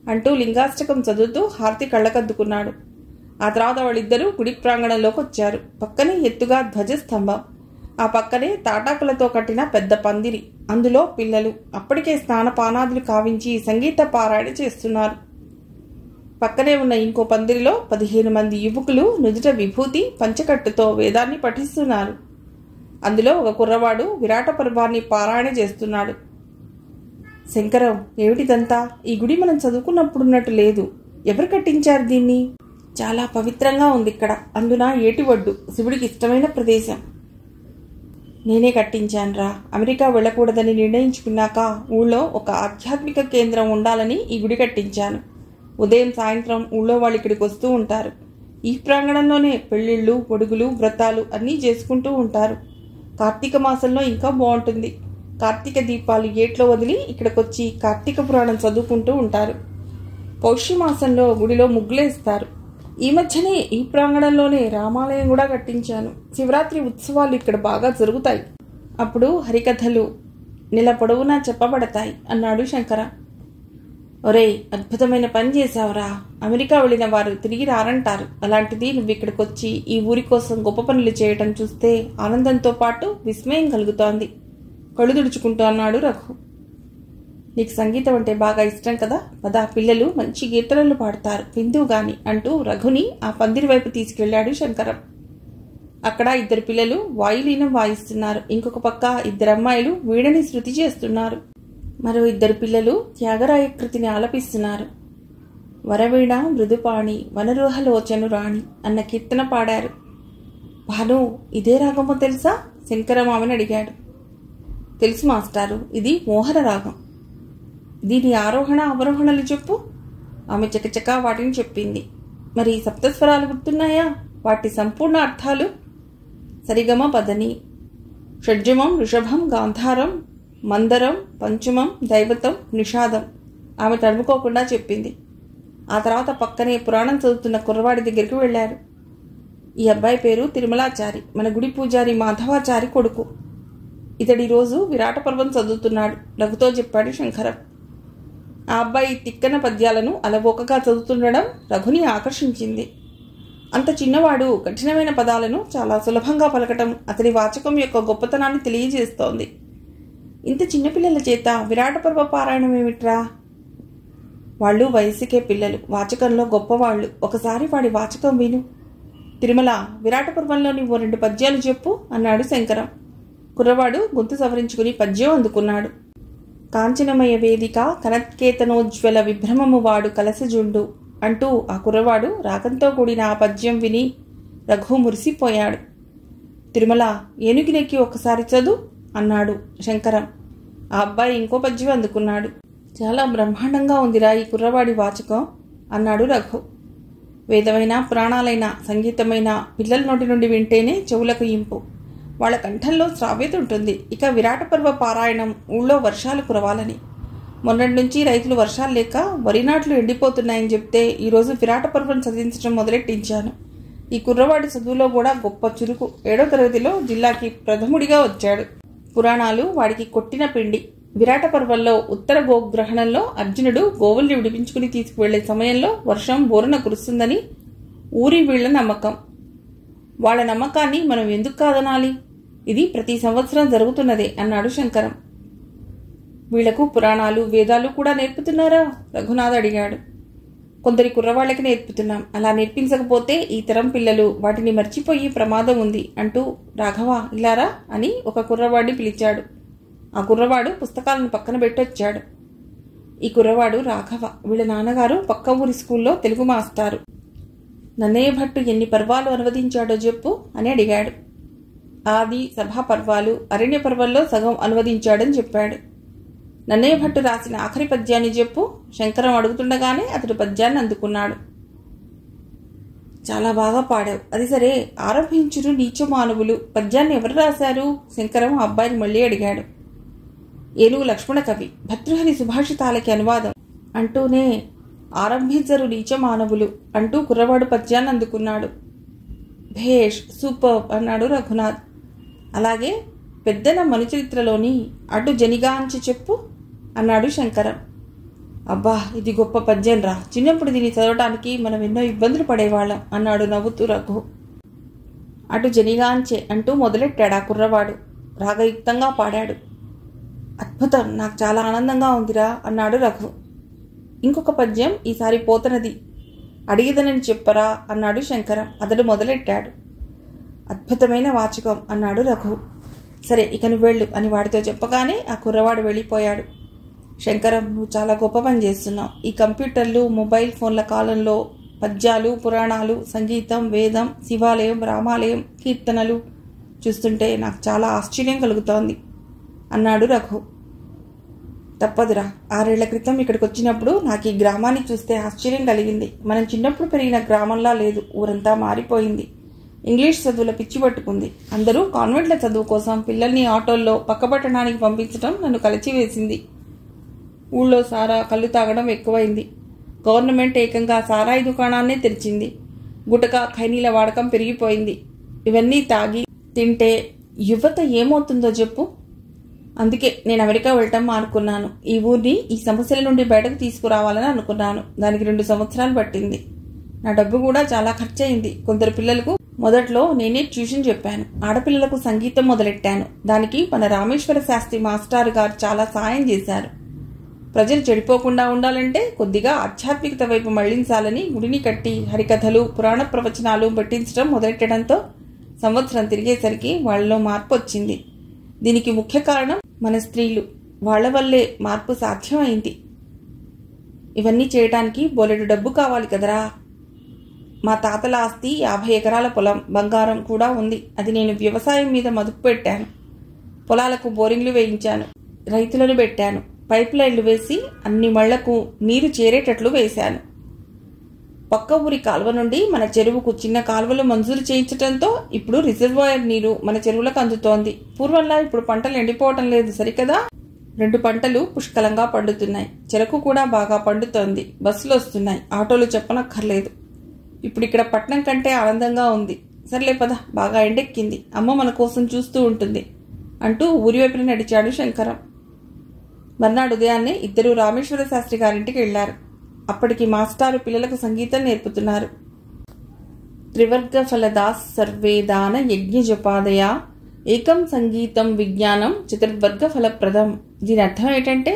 A: అంటూ లింగాష్టకం చదువుతూ హారతి కళ్ళకద్దుకున్నాడు. ఆ తర్వాత వాళ్ళిద్దరూ గుడి ప్రాంగణంలోకి వచ్చారు పక్కనే ఎత్తుగా ధ్వజస్తంభం. ఆ పక్కనే తాటాకులతో కట్టిన పెద్ద పందిరి. అందులో పిల్లలు. అప్పటికే స్నానపానాదులు కావించి సంగీత పారాయణ చేస్తున్నారు. పక్కనే ఉన్న ఇంకో పందిరిలో పదిహేను మంది యువకులు నుదుట విభూతి పంచకట్టుతో వేదాన్ని పఠిస్తున్నారు. అందులో ఒక కుర్రవాడు విరాట పర్వాన్ని పారాయణ చేస్తున్నాడు. శంకరం ఏమిటిదంతా? ఈ గుడి మనం చదువుకున్నప్పుడున్నట్టు లేదు. ఎవరు కట్టించారు దీన్ని? చాలా పవిత్రంగా ఉంది ఇక్కడ. అందున ఏటి ఒడ్డు శివుడికి ఇష్టమైన ప్రదేశం. నేనే కట్టించానురా. అమెరికా వెళ్ళకూడదని నిర్ణయించుకున్నాక ఊళ్ళో ఒక ఆధ్యాత్మిక కేంద్రం ఉండాలని ఈ గుడి కట్టించాను. ఉదయం సాయంత్రం ఊళ్ళో వాళ్ళు ఇక్కడికి వస్తూ ఉంటారు. ఈ ప్రాంగణంలోనే పెళ్ళిళ్ళు పొడుగులు వ్రతాలు అన్నీ చేసుకుంటూ ఉంటారు. కార్తీక మాసంలో ఇంకా బాగుంటుంది. కార్తీక దీపాలు ఏట్లో వదిలి ఇక్కడికొచ్చి కార్తీక పురాణం చదువుకుంటూ ఉంటారు. పౌష్య మాసంలో గుడిలో ముగ్గులేస్తారు. ఈ మధ్యనే ఈ ప్రాంగణంలోనే రామాలయం కూడా కట్టించాను. శివరాత్రి ఉత్సవాలు ఇక్కడ బాగా జరుగుతాయి. అప్పుడు హరికథలు నెల పొడవునా చెప్పబడతాయి అన్నాడు శంకర. ఒరేయ్ అద్భుతమైన పని చేశావురా. అమెరికా వెళ్ళిన వారు తిరిగి రారంటారు. అలాంటిది నువ్వు ఇక్కడికి వచ్చి ఈ ఊరి కోసం గొప్ప పనులు చేయటం చూస్తే ఆనందంతో పాటు విస్మయం కలుగుతోంది. కళ్ళు తుడుచుకుంటూ అన్నాడు రఘు. నీకు సంగీతం అంటే బాగా ఇష్టం కదా? పదా పిల్లలు మంచి గీతలను పాడతారు. విందువు గాని అంటూ రఘుని ఆ పందిరి వైపు తీసుకెళ్ళాడు శంకరం. అక్కడ ఇద్దరు పిల్లలు వాయులీనం వాయిస్తున్నారు. ఇంకొక పక్క ఇద్దరు అమ్మాయిలు వీణని శృతి చేస్తున్నారు. మరో ఇద్దరు పిల్లలు త్యాగరాయ కృతిని ఆలపిస్తున్నారు. వరవీణ మృదుపాణి వనరోహలోచను రాణి అన్న కీర్తన పాడారు. భాను ఇదే రాగమో తెలుసా? శంకరమామని అడిగాడు. తెలుసు మాస్టారు ఇది మోహన రాగం. దీని ఆరోహణ అవరోహణలు చెప్పు. ఆమె చకచక వాటిని చెప్పింది. మరి సప్తస్వరాలు గుర్తున్నాయా? వాటి సంపూర్ణ అర్థాలు? సరిగమ పదని. షడ్జమం ఋషభం గాంధారం మందరం పంచమం దైవతం నిషాదం. ఆమె తడుముకోకుండా చెప్పింది. ఆ తర్వాత పక్కనే పురాణం చదువుతున్న కుర్రవాడి దగ్గరికి వెళ్ళారు. ఈ అబ్బాయి పేరు తిరుమలాచారి. మన గుడి పూజారి మాధవాచారి కొడుకు. ఇతడి రోజు విరాట పర్వం చదువుతున్నాడు. రఘుతో చెప్పాడు శంకరం. ఆ అబ్బాయి తిక్కన పద్యాలను అలవోకగా చదువుతుండడం రఘుని ఆకర్షించింది. అంత చిన్నవాడు కఠినమైన పదాలను చాలా సులభంగా పలకటం అతడి వాచకం యొక్క గొప్పతనాన్ని తెలియజేస్తోంది. ఇంత చిన్నపిల్లల చేత విరాట పర్వ పారాయణం ఏమిట్రా? వాళ్ళు వయసుకే పిల్లలు. వాచకంలో గొప్పవాళ్ళు. ఒకసారి వాడి వాచకం విను. తిరుమల విరాట పర్వంలోని ఓ రెండు పద్యాలు చెప్పు అన్నాడు శంకరం. కుర్రవాడు గొంతు సవరించుకుని పద్యం అందుకున్నాడు. కాంచనమయ వేదిక కనత్కేతనోజ్వల విభ్రమము వాడు కలసజుండు అంటూ ఆ కుర్రవాడు రాగంతో కూడిన ఆ పద్యం విని రఘు మురిసిపోయాడు. తిరుమల ఏనుగినెక్కి ఒకసారి చదువు. అన్నాడు శంకరం. ఆ అబ్బాయి ఇంకో పద్యం అందుకున్నాడు. చాలా బ్రహ్మాండంగా ఉందిరా ఈ కుర్రవాడి వాచకం అన్నాడు రఘు. వేదమైన పురాణాలైన సంగీతమైన పిల్లల నోటి నుండి వింటేనే చెవులకు ఇంపు. వాళ్ళ కంఠంలో శ్రావ్యత ఉంటుంది. ఇక విరాట పర్వ పారాయణం ఊళ్ళో వర్షాలు కురవాలని. మొన్నటి నుంచి రైతులు వర్షాలు లేక వరి నాట్లు ఎండిపోతున్నాయని చెప్తే ఈరోజు విరాట పర్వం చదివించడం మొదలెట్టించాను. ఈ కుర్రవాడి చదువులో కూడా గొప్ప చురుకు. ఏడో తరగతిలో జిల్లాకి ప్రథముడిగా వచ్చాడు. పురాణాలు వాడికి కొట్టిన పిండి. విరాట పర్వంలో ఉత్తర గోగ్రహణంలో అర్జునుడు గోవుల్ని విడిపించుకుని తీసుకువెళ్ళే సమయంలో వర్షం బోరున కురుస్తుందని ఊరి వీళ్ళ నమ్మకం. వాళ్ళ నమ్మకాన్ని మనం ఎందుకు కాదనాలి? ఇది ప్రతి సంవత్సరం జరుగుతున్నదే అన్నాడు శంకరం. వీళ్ళకు పురాణాలు వేదాలు కూడా నేర్పుతున్నారా? రఘునాథ్ అడిగాడు. కొందరి కుర్రవాళ్ళకి నేర్పుతున్నాం. అలా నేర్పించకపోతే ఈ తరం పిల్లలు వాటిని మర్చిపోయి ప్రమాదం ఉంది అంటూ రాఘవ ఇలారా? అని ఒక కుర్రవాడిని పిలిచాడు. ఆ కుర్రవాడు పుస్తకాలను పక్కన పెట్టొచ్చాడు. ఈ కుర్రవాడు రాఘవ వీళ్ళ నాన్నగారు పక్క ఊరి స్కూల్లో తెలుగు మాస్టారు. నన్నయ్య భట్టు ఎన్ని పర్వాలు అనువదించాడో చెప్పు అని అడిగాడు. ఆది సభా పర్వాలు అరణ్య పర్వంలో సగం అనువదించాడని చెప్పాడు. నన్నయ్య భట్టు రాసిన ఆఖరి పద్యాన్ని చెప్పు. శంకరం అడుగుతుండగానే అతడు పద్యాన్ని అందుకున్నాడు. చాలా బాగా పాడావు. అది సరే ఆరంభించురు నీచ మానవులు పద్యాన్ని ఎవరు రాశారు? శంకరం అబ్బాయిని మళ్ళీ అడిగాడు. ఏనుగు లక్ష్మణ కవి. భర్తృహరి సుభాషితాలకి అనువాదం. అంటూనే ఆరంభించరు నీచ మానవులు అంటూ కుర్రవాడు పద్యాన్ని అందుకున్నాడు. భేష్ సూపర్ అన్నాడు రఘునాథ్. అలాగే పెద్దన మనుచరిత్రలోని అటు జనిగాంచి చెప్పు. అన్నాడు శంకరం. అబ్బా ఇది గొప్ప పద్యం రా. చిన్నప్పుడు దీన్ని చదవటానికి మనం ఎన్నో ఇబ్బందులు పడేవాళ్ళం అన్నాడు నవ్వుతూ రఘు. అటు జనిగాంచే అంటూ మొదలెట్టాడు ఆ కుర్రవాడు. రాగయుక్తంగా పాడాడు. అద్భుతం నాకు చాలా ఆనందంగా ఉందిరా అన్నాడు రఘు. ఇంకొక పద్యం ఈసారి పోతనది. అడిగిదనని చెప్పరా అన్నాడు శంకరం. అతడు మొదలెట్టాడు. అద్భుతమైన వాచకం అన్నాడు రఘు. సరే ఇక నువ్వు వెళ్ళు అని వాడితో చెప్పగానే ఆ కుర్రవాడు వెళ్ళిపోయాడు. శంకరం నువ్వు చాలా గొప్ప పని చేస్తున్నావు. ఈ కంప్యూటర్లు మొబైల్ ఫోన్ల కాలంలో పద్యాలు పురాణాలు సంగీతం వేదం శివాలయం రామాలయం కీర్తనలు చూస్తుంటే నాకు చాలా ఆశ్చర్యం కలుగుతోంది. అన్నాడు రఘు. తప్పదురా. ఆరేళ్ళ క్రితం ఇక్కడికి వచ్చినప్పుడు నాకు ఈ గ్రామాన్ని చూస్తే ఆశ్చర్యం కలిగింది. మనం చిన్నప్పుడు పెరిగిన గ్రామంలా లేదు. ఊరంతా మారిపోయింది. ఇంగ్లీష్ చదువుల పిచ్చి పట్టుకుంది. అందరూ కాన్వెంట్ల చదువు కోసం పిల్లల్ని ఆటోల్లో పక్కపట్టణానికి పంపించడం నన్ను కలిచివేసింది. ఊళ్ళో సారా కళ్ళు తాగడం ఎక్కువైంది. గవర్నమెంట్ ఏకంగా సారాయి దుకాణాన్నే తెరిచింది. గుటక ఖైనీల వాడకం పెరిగిపోయింది. ఇవన్నీ తాగి తింటే యువత ఏమవుతుందో చెప్పు. అందుకే నేను అమెరికా వెళ్ళటం మానుకున్నాను ఈ ఊరిని ఈ సమస్యల నుండి బయటకు తీసుకురావాలని అనుకున్నాను. దానికి రెండు సంవత్సరాలు పట్టింది. నా డబ్బు కూడా చాలా ఖర్చయింది. కొందరు పిల్లలకు మొదట్లో నేనే ట్యూషన్ చెప్పాను. ఆడపిల్లలకు సంగీతం మొదలెట్టాను. దానికి మన రామేశ్వర శాస్త్రి మాస్టారు గారు చాలా సాయం చేశారు. ప్రజలు చెడిపోకుండా ఉండాలంటే కొద్దిగా ఆధ్యాత్మికత వైపు మళ్ళించాలని గుడిని కట్టి హరికథలు పురాణ ప్రవచనాలు పెట్టించడం మొదలెట్టడంతో సంవత్సరం తిరిగేసరికి వాళ్ళలో మార్పు వచ్చింది. దీనికి ముఖ్య కారణం మన స్త్రీలు. వాళ్ళ వల్లే మార్పు సాధ్యమైంది. ఇవన్నీ చేయటానికి బోలెడు డబ్బు కావాలి కదరా. మా తాతల ఆస్తి యాభై ఎకరాల పొలం బంగారం కూడా ఉంది. అది నేను వ్యవసాయం మీద మదుపు పెట్టాను. పొలాలకు బోరింగ్లు వేయించాను. రైతులను పెట్టాను. పైప్ లైన్లు వేసి అన్ని మళ్ళకు నీరు చేరేటట్లు వేశాను. పక్క ఊరి కాలువ నుండి మన చెరువుకు చిన్న కాలువలు మంజూరు చేయించడంతో ఇప్పుడు రిజర్వాయర్ నీరు మన చెరువులకు అందుతోంది. పూర్వంలా ఇప్పుడు పంటలు ఎండిపోవటం లేదు సరికదా? రెండు పంటలు పుష్కలంగా పండుతున్నాయి. చెరకు కూడా బాగా పండుతోంది. బస్సులు వస్తున్నాయి. ఆటోలు చెప్పనక్కర్లేదు. ఇప్పుడు ఇక్కడ పట్నం కంటే ఆనందంగా ఉంది. సర్లే పద బాగా ఎండెక్కింది. అమ్మ మన కోసం చూస్తూ ఉంటుంది అంటూ ఊరి వైపున నడిచాడు శంకరం. మర్నాడు ఉదయాన్నే ఇద్దరు రామేశ్వర శాస్త్రి గారింటికి వెళ్ళారు అప్పటికి మాస్టారు పిల్లలకు సంగీతం నేర్పుతున్నారు. త్రివర్గ ఫలదాస్ సర్వేదాన యజ్ఞ జపాదయ ఏకం సంగీతం విజ్ఞానం చతుర్వర్గ ఫలప్రదం దీని అర్థం ఏంటంటే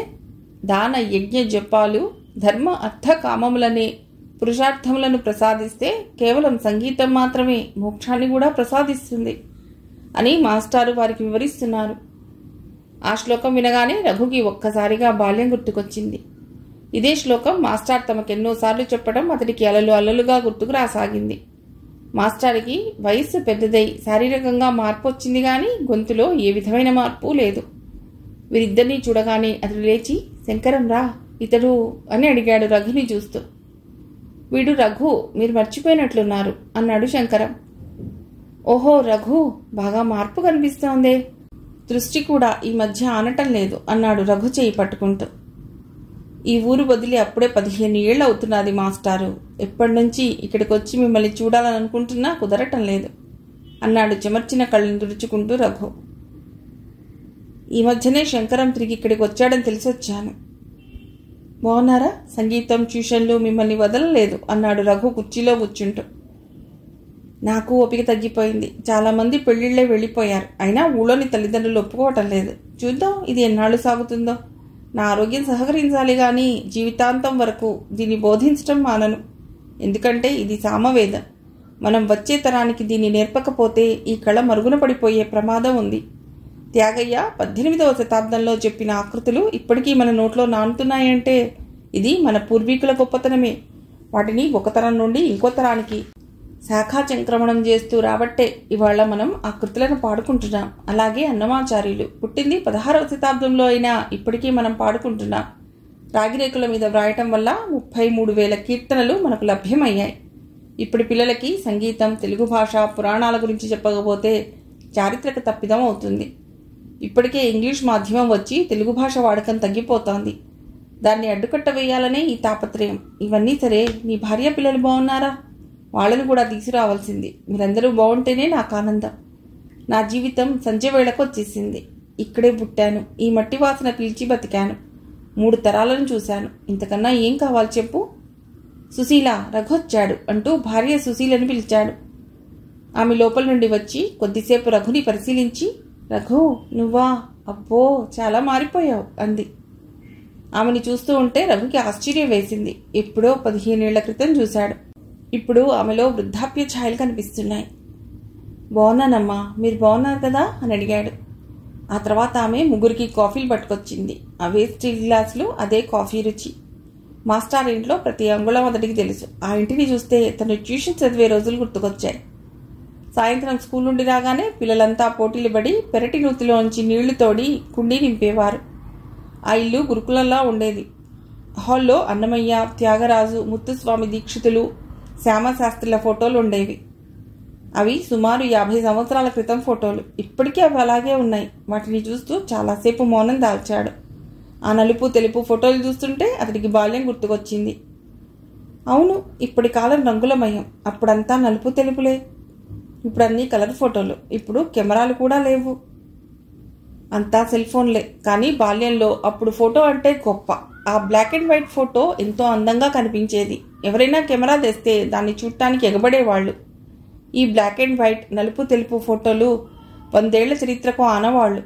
A: దాన యజ్ఞ జపాలు ధర్మ అర్థ కామములనే పురుషార్థములను ప్రసాదిస్తే కేవలం సంగీతం మాత్రమే మోక్షాన్ని కూడా ప్రసాదిస్తుంది అని మాస్టారు వారికి వివరిస్తున్నారు. ఆ శ్లోకం వినగానే రఘుకి ఒక్కసారిగా బాల్యం గుర్తుకొచ్చింది. ఇదే శ్లోకం మాస్టర్ తమకెన్నోసార్లు చెప్పడం అతడికి అలలు అలలుగా గుర్తుకు రాసాగింది. మాస్టార్కి వయస్సు పెద్దదై శారీరకంగా మార్పు వచ్చింది కానీ గొంతులో ఏ విధమైన మార్పు లేదు. వీరిద్దరినీ చూడగానే అతడు లేచి శంకరం రా ఇతడు అని అడిగాడు రఘుని చూస్తూ. వీడు రఘు మీరు మర్చిపోయినట్లున్నారు అన్నాడు శంకరం. ఓహో రఘు బాగా మార్పు కనిపిస్తోందే దృష్టి కూడా ఈ మధ్య ఆనటం లేదు అన్నాడు రఘు చేయి పట్టుకుంటూ. ఈ ఊరు వదిలి అప్పుడే పదిహేను ఏళ్ళు అవుతున్నది మాస్టారు. ఎప్పటి నుంచి ఇక్కడికి వచ్చి మిమ్మల్ని చూడాలని అనుకుంటున్నా కుదరటం లేదు అన్నాడు చెమర్చిన కళ్ళని తుడుచుకుంటూ రఘు. ఈ మధ్యనే శంకరం తిరిగి ఇక్కడికి వచ్చాడని తెలిసొచ్చాను. బాగున్నారా సంగీతం ట్యూషన్లు మిమ్మల్ని వదలలేదు అన్నాడు రఘు కుర్చీలో కూర్చుంటూ. నాకు ఓపిక తగ్గిపోయింది. చాలామంది పెళ్ళిళ్ళే వెళ్ళిపోయారు. అయినా ఊళ్ళోని తల్లిదండ్రులు ఒప్పుకోవటం లేదు. చూద్దాం ఇది ఎన్నాళ్ళు సాగుతుందో. నా ఆరోగ్యం సహకరించాలి కానీ జీవితాంతం వరకు దీన్ని బోధించటం మానను. ఎందుకంటే ఇది సామవేదం. మనం వచ్చే తరానికి దీన్ని నేర్పకపోతే ఈ కళ మరుగున పడిపోయే ప్రమాదం ఉంది. త్యాగయ్య పద్దెనిమిదవ శతాబ్దంలో చెప్పిన ఆకృతులు ఇప్పటికీ మన నోట్లో నానుతున్నాయంటే ఇది మన పూర్వీకుల గొప్పతనమే. వాటిని ఒక తరం నుండి ఇంకో తరానికి శాఖా చంక్రమణం చేస్తూ రాబట్టే ఇవాళ మనం ఆ కృతులను పాడుకుంటున్నాం. అలాగే అన్నమాచార్యులు పుట్టింది పదహారవ శతాబ్దంలో అయినా ఇప్పటికీ మనం పాడుకుంటున్నాం. రాగిరేకుల మీద వ్రాయటం వల్ల ముప్పై మూడు వేల కీర్తనలు మనకు లభ్యమయ్యాయి. ఇప్పుడు పిల్లలకి సంగీతం తెలుగు భాష పురాణాల గురించి చెప్పకపోతే చారిత్రక తప్పిదం అవుతుంది. ఇప్పటికే ఇంగ్లీష్ మాధ్యమం వచ్చి తెలుగు భాష వాడకం తగ్గిపోతోంది. దాన్ని అడ్డుకట్ట వేయాలనే ఈ తాపత్రయం. ఇవన్నీ సరే నీ భార్య పిల్లలు బాగున్నారా? వాళ్ళని కూడా తీసుకురావాల్సింది. మీరందరూ బాగుంటేనే నాకు ఆనందం. నా జీవితం సంజయ వేళకు వచ్చేసింది. ఇక్కడే పుట్టాను. ఈ మట్టి వాసన పీల్చి బతికాను. మూడు తరాలను చూశాను. ఇంతకన్నా ఏం కావాలి చెప్పు? సుశీల రఘొచ్చాడు అంటూ భార్య సుశీలను పిలిచాడు. ఆమె లోపల నుండి వచ్చి కొద్దిసేపు రఘుని పరిశీలించి రఘు నువ్వా? అబ్బో చాలా మారిపోయావు అంది. ఆమెని చూస్తూ ఉంటే రఘుకి ఆశ్చర్యం వేసింది. ఎప్పుడో పదిహేనేళ్ళ క్రితం చూశాడు. ఇప్పుడు ఆమెలో వృద్ధాప్య ఛాయలు కనిపిస్తున్నాయి. బాగున్నానమ్మా మీరు బాగున్నారు కదా? అని అడిగాడు. ఆ తర్వాత ఆమె ముగ్గురికి కాఫీలు పట్టుకొచ్చింది. అవే స్టీల్ గ్లాసులు అదే కాఫీ రుచి. మాస్టర్ ఇంట్లో ప్రతి అంగుళం అతడికి తెలుసు. ఆ ఇంటిని చూస్తే తను ట్యూషన్ చదివే రోజులు గుర్తుకొచ్చాయి. సాయంత్రం స్కూల్ నుండి రాగానే పిల్లలంతా పోటీలు పడి పెరటి నూతిలోంచి నీళ్ళు తోడి కుండీ నింపేవారు. ఆ ఇల్లు గురుకులంలా ఉండేది. హాల్లో అన్నమయ్య త్యాగరాజు ముత్తుస్వామి దీక్షితులు శ్యామశాస్త్రుల ఫోటోలు ఉండేవి. అవి సుమారు యాభై సంవత్సరాల క్రితం ఫోటోలు. ఇప్పటికీ అవి అలాగే ఉన్నాయి. వాటిని చూస్తూ చాలాసేపు మౌనం దాల్చాడు. ఆ నలుపు తెలుపు ఫోటోలు చూస్తుంటే అతడికి బాల్యం గుర్తుకొచ్చింది. అవును ఇప్పటి కాలం రంగులమయం. అప్పుడంతా నలుపు తెలుపులే. ఇప్పుడు అన్ని కలర్ ఫోటోలు. ఇప్పుడు కెమెరాలు కూడా లేవు. అంతా సెల్ ఫోన్లే. కానీ బాల్యంలో అప్పుడు ఫోటో అంటే గొప్ప. ఆ బ్లాక్ అండ్ వైట్ ఫోటో ఎంతో అందంగా కనిపించేది. ఎవరైనా కెమెరా తెస్తే దాన్ని చూడటానికి ఎగబడేవాళ్ళు. ఈ బ్లాక్ అండ్ వైట్ నలుపు తెలుపు ఫోటోలు వందేళ్ళ చరిత్రకు ఆనవాళ్ళు.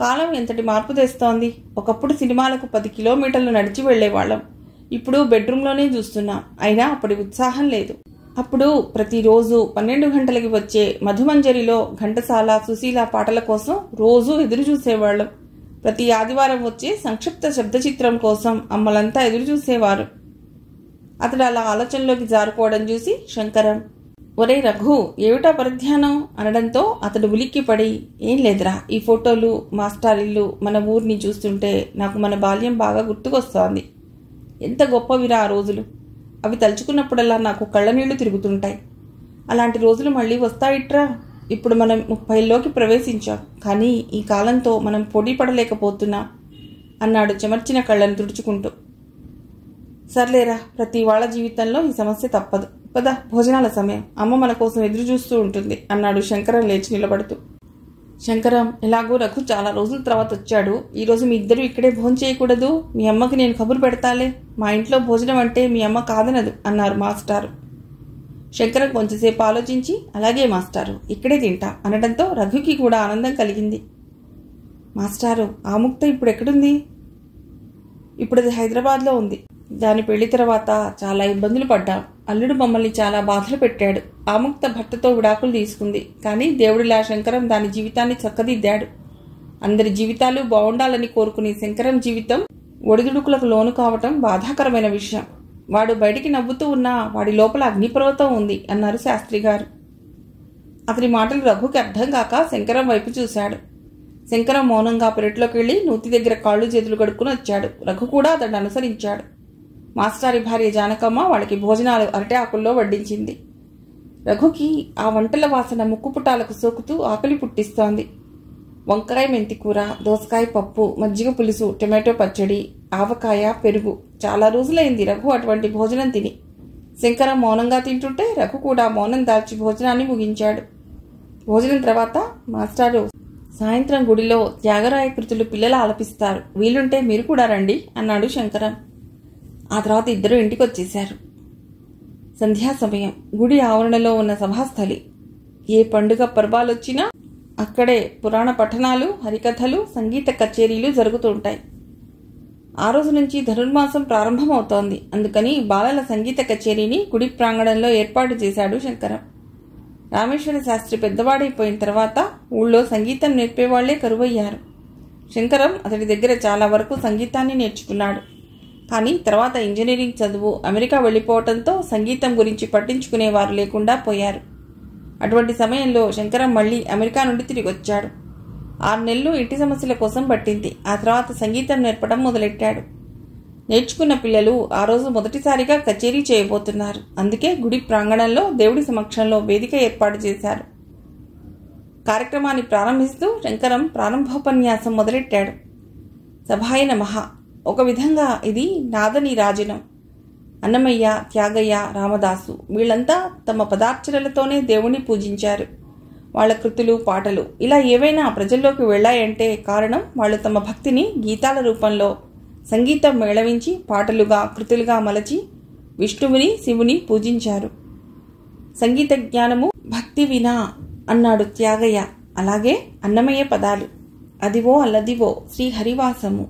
A: కాలం ఎంతటి మార్పు తెస్తోంది? ఒకప్పుడు సినిమాలకు పది కిలోమీటర్లు నడిచి వెళ్ళేవాళ్ళం ఇప్పుడు బెడ్రూమ్లోనే చూస్తున్నాం. అయినా అప్పటి ఉత్సాహం లేదు. అప్పుడు ప్రతిరోజు పన్నెండు గంటలకి వచ్చే మధుమంజరిలో ఘంటసాల సుశీల పాటల కోసం రోజూ ఎదురు చూసేవాళ్ళం ప్రతి ఆదివారం వచ్చే సంక్షిప్త శబ్ద చిత్రం కోసం అమ్మలంతా ఎదురు చూసేవారు అతడు అలా ఆలోచనలోకి జారుకోవడం చూసి శంకరం ఒరే రఘు ఏమిటా పరధ్యానం? అనడంతో అతడు ఉలిక్కిపడి ఏం లేదురా ఈ ఫోటోలు మాస్టర్ ఇల్లు మన ఊరిని చూస్తుంటే నాకు మన బాల్యం బాగా గుర్తుకొస్తోంది. ఎంత గొప్పవిరా ఆ రోజులు. అవి తలుచుకున్నప్పుడల్లా నాకు కళ్ళ నీళ్ళు తిరుగుతుంటాయి. అలాంటి రోజులు మళ్ళీ వస్తాయిట్రా? ఇప్పుడు మనం ముప్పైలోకి ప్రవేశించాం. కానీ ఈ కాలంతో మనం పొడి పడలేకపోతున్నాం అన్నాడు చెమర్చిన కళ్ళను తుడుచుకుంటూ. సర్లేరా ప్రతి వాళ్ళ జీవితంలో ఈ సమస్య తప్పదు. పద భోజనాల సమయం. అమ్మ మన కోసం ఎదురు చూస్తూ ఉంటుంది అన్నాడు శంకరం లేచి నిలబడుతూ. శంకరం ఎలాగో రఘు చాలా రోజుల తర్వాత వచ్చాడు. ఈరోజు మీ ఇద్దరు ఇక్కడే భోజనం చేయకూడదు. మీ అమ్మకి నేను కబురు పెడతాలే. మా ఇంట్లో భోజనం అంటే మీ అమ్మ కాదనదు అన్నారు మాస్టారు. శంకరం కొంచెంసేపు ఆలోచించి అలాగే మాస్టారు ఇక్కడే తింటా అనడంతో రఘుకి కూడా ఆనందం కలిగింది. మాస్టారు ఆ ముక్త ఇప్పుడు ఎక్కడుంది? ఇప్పుడు అది హైదరాబాద్లో ఉంది. దాని పెళ్ళి తర్వాత చాలా ఇబ్బందులు పడ్డాం. అల్లుడు మమ్మల్ని చాలా బాధలు పెట్టాడు. ఆముక్త భర్తతో విడాకులు తీసుకుంది. కానీ దేవుడిలా శంకరం దాని జీవితాన్ని చక్కదిద్దాడు. అందరి జీవితాలు బాగుండాలని కోరుకునే శంకరం జీవితం ఒడిదుడుకులకు లోను కావటం బాధాకరమైన విషయం. వాడు బయటికి నవ్వుతూ ఉన్నా వాడి లోపల అగ్నిపర్వతం ఉంది అన్నారు శాస్త్రి గారు. అతని మాటలు రఘుకి అర్థం కాక శంకరం వైపు చూశాడు. శంకరం మౌనంగా పెరట్లోకి వెళ్ళి నూతి దగ్గర కాళ్ళు చేతులు కడుక్కుని వచ్చాడు. రఘు కూడా అతన్ని అనుసరించాడు. మాస్టారి భార్య జానకమ్మ వాళ్ళకి భోజనాలు అరటి ఆకుల్లో వడ్డించింది. రఘుకి ఆ వంటల వాసన ముక్కుపుటాలకు సోకుతూ ఆకలి పుట్టిస్తోంది. వంకాయ మెంతికూర దోసకాయ పప్పు మజ్జిగ పులుసు టమాటో పచ్చడి ఆవకాయ పెరుగు చాలా రోజులైంది రఘు అటువంటి భోజనం తిని. శంకర మౌనంగా తింటుంటే రఘు కూడా మౌనం దాల్చి భోజనాన్ని ముగించాడు. భోజనం తర్వాత మాస్టారు సాయంత్రం గుడిలో త్యాగరాయ కృతులు పిల్లలు ఆలపిస్తారు. వీలుంటే మీరు కూడా రండి అన్నాడు శంకరం. ఆ తర్వాత ఇద్దరు ఇంటికి వచ్చేశారు సంధ్యా సమయం. గుడి ఆవరణలో ఉన్న సభాస్థలి. ఏ పండుగ పర్వాలొచ్చినా అక్కడే పురాణ పఠనాలు హరికథలు సంగీత కచేరీలు జరుగుతుంటాయి ఆ రోజు నుంచి ధనుర్మాసం ప్రారంభమవుతోంది. అందుకని బాలల సంగీత కచేరీని గుడి ప్రాంగణంలో ఏర్పాటు చేశాడు శంకరం. రామేశ్వర శాస్త్రి పెద్దవాడైపోయిన తర్వాత ఊళ్ళో సంగీతం నేర్పేవాళ్ళే కరువయ్యారు. శంకరం అతడి దగ్గర చాలా వరకు సంగీతాన్ని నేర్చుకున్నాడు. కానీ తర్వాత ఇంజనీరింగ్ చదువు అమెరికా వెళ్ళిపోవడంతో సంగీతం గురించి పట్టించుకునేవారు లేకుండా పోయారు. అటువంటి సమయంలో శంకరం మళ్ళీ అమెరికా నుండి తిరిగి వచ్చాడు ఆరు నెలలు ఇంటి సమస్యల కోసం పట్టింది. ఆ తర్వాత సంగీతం నేర్పడం మొదలెట్టాడు. నేర్చుకున్న పిల్లలు ఆ రోజు మొదటిసారిగా కచేరీ చేయబోతున్నారు. అందుకే గుడి ప్రాంగణంలో దేవుడి సమక్షంలో వేదిక ఏర్పాటు చేశారు. కార్యక్రమాన్ని ప్రారంభిస్తూ శంకరం ప్రారంభోపన్యాసం మొదలెట్టాడు. సభాయ నమః. ఒక విధంగా ఇది నాదని రాజనం. అన్నమయ్య త్యాగయ్య రామదాసు వీళ్ళంతా తమ పదార్చనలతోనే దేవుణ్ణి పూజించారు. వాళ్ళ కృతులు పాటలు ఇలా ఏవైనా ప్రజల్లోకి వెళ్ళాయంటే కారణం వాళ్ళు తమ భక్తిని గీతాల రూపంలో సంగీతం మేళవించి పాటలుగా కృతులుగా మలచి విష్ణువుని శివుని పూజించారు. సంగీత జ్ఞానము భక్తి వినా అన్నాడు త్యాగయ్య. అలాగే అన్నమయ్య పదాలు. అదివో అల్లదివో శ్రీ హరివాసము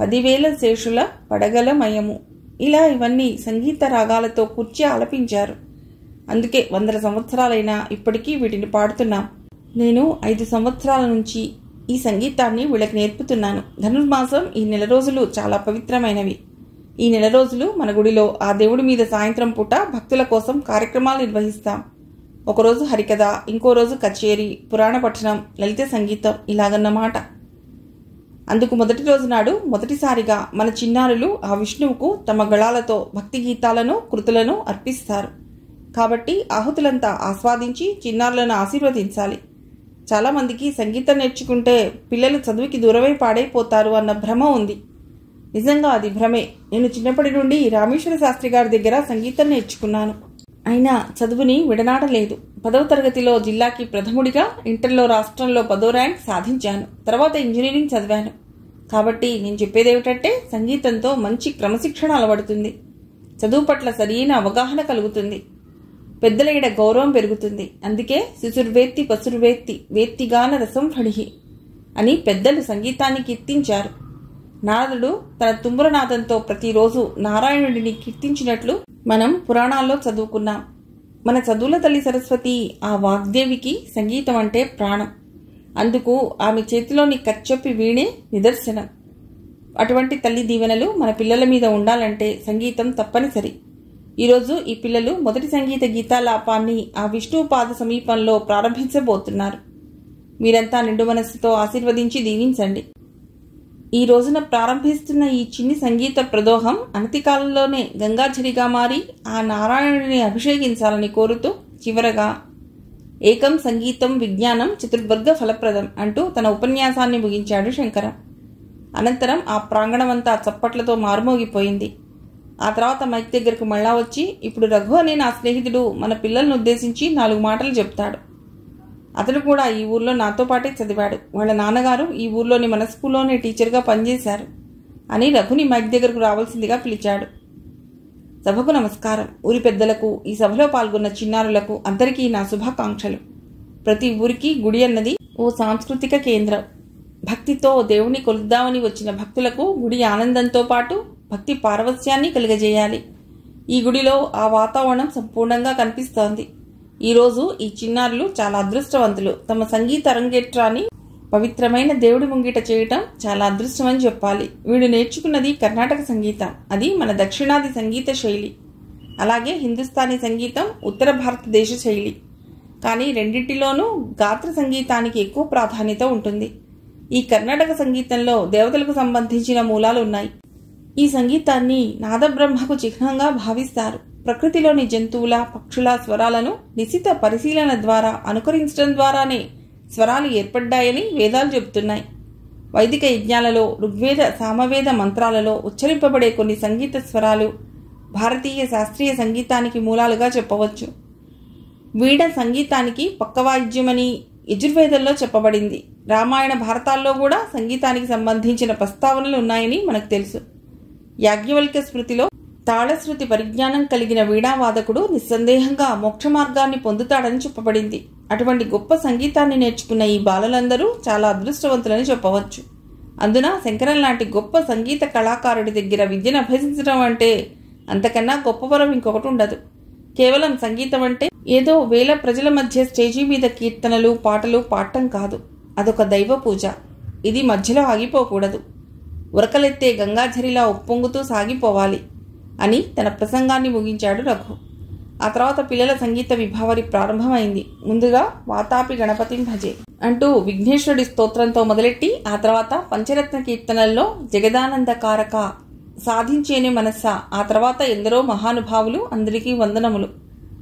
A: పదివేల శేషుల పడగలమయము ఇలా ఇవన్నీ సంగీత రాగాలతో కూర్చి ఆలపించారు. అందుకే వందల సంవత్సరాలైనా ఇప్పటికీ వీటిని పాడుతున్నాం. నేను ఐదు సంవత్సరాల నుంచి ఈ సంగీతాన్ని వీళ్ళకి నేర్పుతున్నాను. ధనుర్మాసం ఈ నెల రోజులు చాలా పవిత్రమైనవి. ఈ నెల రోజులు మన గుడిలో ఆ దేవుడి మీద సాయంత్రం పూట భక్తుల కోసం కార్యక్రమాలు నిర్వహిస్తాం. ఒకరోజు హరికథ ఇంకో రోజు కచేరీ పురాణ పఠనం లలిత సంగీతం ఇలాగన్నమాట. అందుకు మొదటి రోజు నాడు మొదటిసారిగా మన చిన్నారులు ఆ విష్ణువుకు తమ గళాలతో భక్తి గీతాలను కృతులను అర్పిస్తారు. కాబట్టి ఆహుతులంతా ఆస్వాదించి చిన్నారులను ఆశీర్వదించాలి. చాలామందికి సంగీతం నేర్చుకుంటే పిల్లలు చదువుకి దూరమై పాడైపోతారు అన్న భ్రమ ఉంది. నిజంగా అది భ్రమే. నేను చిన్నప్పటి నుండి రామేశ్వర శాస్త్రి గారి దగ్గర సంగీతం నేర్చుకున్నాను. అయినా చదువుని విడనాడలేదు. పదవ తరగతిలో జిల్లాకి ప్రథముడిగా ఇంటర్లో రాష్ట్రంలో పదో ర్యాంక్ సాధించాను. తర్వాత ఇంజనీరింగ్ చదివాను. కాబట్టి నేను చెప్పేది ఏమిటంటే సంగీతంతో మంచి క్రమశిక్షణ అలవడుతుంది. చదువు పట్ల సరైన అవగాహన కలుగుతుంది. పెద్దల ఈడ గౌరవం పెరుగుతుంది. అందుకే శిశుర్వేత్తి పశుర్వేత్తి వేత్తిగాన రసం ఫడిహి అని పెద్దలు సంగీతాన్ని కీర్తించారు. నారదుడు తన తుంబురనాదంతో ప్రతిరోజు నారాయణుడిని కీర్తించినట్లు మనం పురాణాల్లో చదువుకున్నాం. మన చదువుల తల్లి సరస్వతి ఆ వాగ్దేవికి సంగీతం అంటే ప్రాణం. అందుకు ఆమె చేతిలోని కచ్చొప్పి వీణే నిదర్శనం. అటువంటి తల్లి దీవెనలు మన పిల్లల మీద ఉండాలంటే సంగీతం తప్పనిసరి. ఈరోజు ఈ పిల్లలు మొదటి సంగీత గీతాలాపాన్ని ఆ విష్ణుపాద సమీపంలో ప్రారంభించబోతున్నారు. మీరంతా నిండు మనస్సుతో ఆశీర్వదించి దీవించండి. ఈ రోజున ప్రారంభిస్తున్న ఈ చిన్ని సంగీత ప్రదోహం అనతి కాలంలోనే మారి ఆ నారాయణుడిని అభిషేకించాలని కోరుతూ చివరగా ఏకం సంగీతం విజ్ఞానం చతుర్వర్గ ఫలప్రదం అంటూ తన ఉపన్యాసాన్ని ముగించాడు శంకర. అనంతరం ఆ ప్రాంగణమంతా చప్పట్లతో మారుమోగిపోయింది. ఆ తర్వాత మైక్ దగ్గరకు మళ్ళా వచ్చి ఇప్పుడు రఘు అనే నా స్నేహితుడు మన పిల్లలను ఉద్దేశించి నాలుగు మాటలు చెప్తాడు. అతడు కూడా ఈ ఊర్లో నాతో పాటే చదివాడు. వాళ్ళ నాన్నగారు ఈ ఊర్లోని మన స్కూల్లోనే టీచర్గా పనిచేశారు అని రఘుని మైక్ దగ్గరకు రావాల్సిందిగా పిలిచాడు. సభకు నమస్కారం. ఊరి పెద్దలకు ఈ సభలో పాల్గొన్న చిన్నారులకు అందరికీ నా శుభాకాంక్షలు. ప్రతి ఊరికి గుడి అన్నది ఓ సాంస్కృతిక కేంద్రం. భక్తితో దేవుని కొలుద్దామని వచ్చిన భక్తులకు గుడి ఆనందంతో పాటు భక్తి పార్వత్యాన్ని కలిగజేయాలి. ఈ గుడిలో ఆ వాతావరణం సంపూర్ణంగా కనిపిస్తోంది. ఈరోజు ఈ చిన్నారులు చాలా అదృష్టవంతులు. తమ సంగీత అరంగేట్రాన్ని పవిత్రమైన దేవుడి ముంగిట చేయటం చాలా అదృష్టమని చెప్పాలి. వీడు నేర్చుకున్నది కర్ణాటక సంగీతం. అది మన దక్షిణాది సంగీత శైలి. అలాగే హిందుస్థానీ సంగీతం ఉత్తర భారతదేశ శైలి. కానీ రెండింటిలోనూ గాత్ర సంగీతానికి ఎక్కువ ప్రాధాన్యత ఉంటుంది. ఈ కర్ణాటక సంగీతంలో దేవతలకు సంబంధించిన మూలాలు ఉన్నాయి. ఈ సంగీతాన్ని నాదబ్రహ్మకు చిహ్నంగా భావిస్తారు. ప్రకృతిలోని జంతువుల పక్షుల స్వరాలను నిశిత పరిశీలన ద్వారా అనుకరించడం ద్వారానే స్వరాలు ఏర్పడ్డాయని వేదాలు చెబుతున్నాయి. వైదిక యజ్ఞాలలో ఋగ్వేద సామవేద మంత్రాలలో ఉచ్చరింపబడే కొన్ని సంగీత స్వరాలు భారతీయ శాస్త్రీయ సంగీతానికి మూలాలుగా చెప్పవచ్చు. వీణ సంగీతానికి పక్కవాయిద్యమని యజుర్వేదంలో చెప్పబడింది. రామాయణ భారతాల్లో కూడా సంగీతానికి సంబంధించిన ప్రస్తావనలు ఉన్నాయని మనకు తెలుసు. యాజ్ఞవల్క్య స్మృతిలో తాళశృతి పరిజ్ఞానం కలిగిన వీణావాదకుడు నిస్సందేహంగా మోక్ష మార్గాన్ని పొందుతాడని చెప్పబడింది. అటువంటి గొప్ప సంగీతాన్ని నేర్చుకున్న ఈ బాలలందరూ చాలా అదృష్టవంతులని చెప్పవచ్చు. అందున శంకరం లాంటి గొప్ప సంగీత కళాకారుడి దగ్గర విద్యను అభ్యసించడం అంటే అంతకన్నా గొప్ప వరం ఇంకొకటి ఉండదు. కేవలం సంగీతం అంటే ఏదో వేల ప్రజల మధ్య స్టేజీ మీద కీర్తనలు పాటలు పాడటం కాదు. అదొక దైవ పూజ. ఇది మధ్యలో ఆగిపోకూడదు. ఉరకలెత్తే గంగాఝరిలా ఉప్పొంగుతూ సాగిపోవాలి అని తన ప్రసంగాన్ని ముగించాడు రఘు. ఆ తర్వాత పిల్లల సంగీత విభావరి ప్రారంభమైంది. ముందుగా వాతాపి గణపతిం భజే అంటూ విఘ్నేశ్వరుడి స్తోత్రంతో మొదలెట్టి ఆ తర్వాత పంచరత్న కీర్తనల్లో జగదానందకారక సాధించేనే మనస్స ఆ తర్వాత ఎందరో మహానుభావులు అందరికీ వందనములు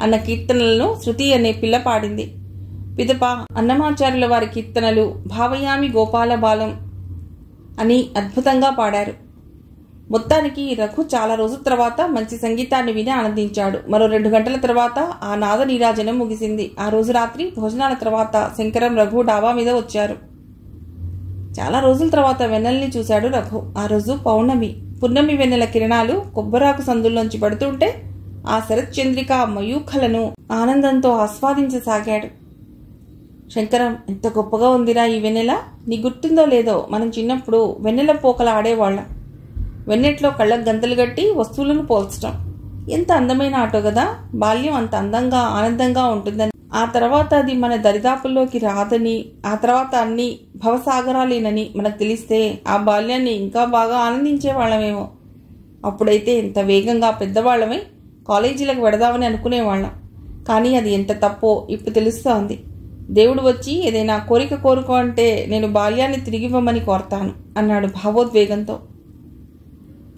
A: అన్న కీర్తనలను శృతి అనే పిల్ల పాడింది. పిదప అన్నమాచార్యుల వారి కీర్తనలు భావయామి గోపాల బాలం అని అద్భుతంగా పాడారు. మొత్తానికి రఘు చాలా రోజుల తర్వాత మంచి సంగీతాన్ని విని ఆనందించాడు. మరో రెండు గంటల తర్వాత ఆ నాద నీరాజనం ముగిసింది. ఆ రోజు రాత్రి భోజనాల తర్వాత శంకరం రఘు డాబా మీద వచ్చారు. చాలా రోజుల తర్వాత వెన్నెల్ని చూశాడు రఘు. ఆ రోజు పౌర్ణమి. పున్నమి వెన్నెల కిరణాలు కొబ్బరాకు సందుల్లోంచి పడుతుంటే ఆ శరత్చంద్రిక మయూఖలను ఆనందంతో ఆస్వాదించసాగాడు. శంకరం ఎంత గొప్పగా ఉందిరా ఈ వెన్నెల? నీ గుర్తుందో లేదో? మనం చిన్నప్పుడు వెన్నెల పోకలు ఆడేవాళ్ళం. వెన్నెట్లో కళ్ళకు గంతలు కట్టి వస్తువులను పోల్చడం ఎంత అందమైన ఆటో కదా? బాల్యం అంత అందంగా ఆనందంగా ఉంటుందని. ఆ తర్వాత అది మన దరిదాపుల్లోకి రాదని ఆ తర్వాత అన్ని భవసాగరాలేనని మనకు తెలిస్తే ఆ బాల్యాన్ని ఇంకా బాగా ఆనందించే వాళ్ళమేమో అప్పుడైతే ఎంత వేగంగా పెద్దవాళ్ళమై కాలేజీలకు వెడదామని అనుకునేవాళ్ళం. కానీ అది ఎంత తప్పో ఇప్పుడు తెలుస్తోంది. దేవుడు వచ్చి ఏదైనా కోరిక కోరుకో అంటే నేను బాల్యాన్ని తిరిగివ్వమని కోరతాను అన్నాడు భావోద్వేగంతో.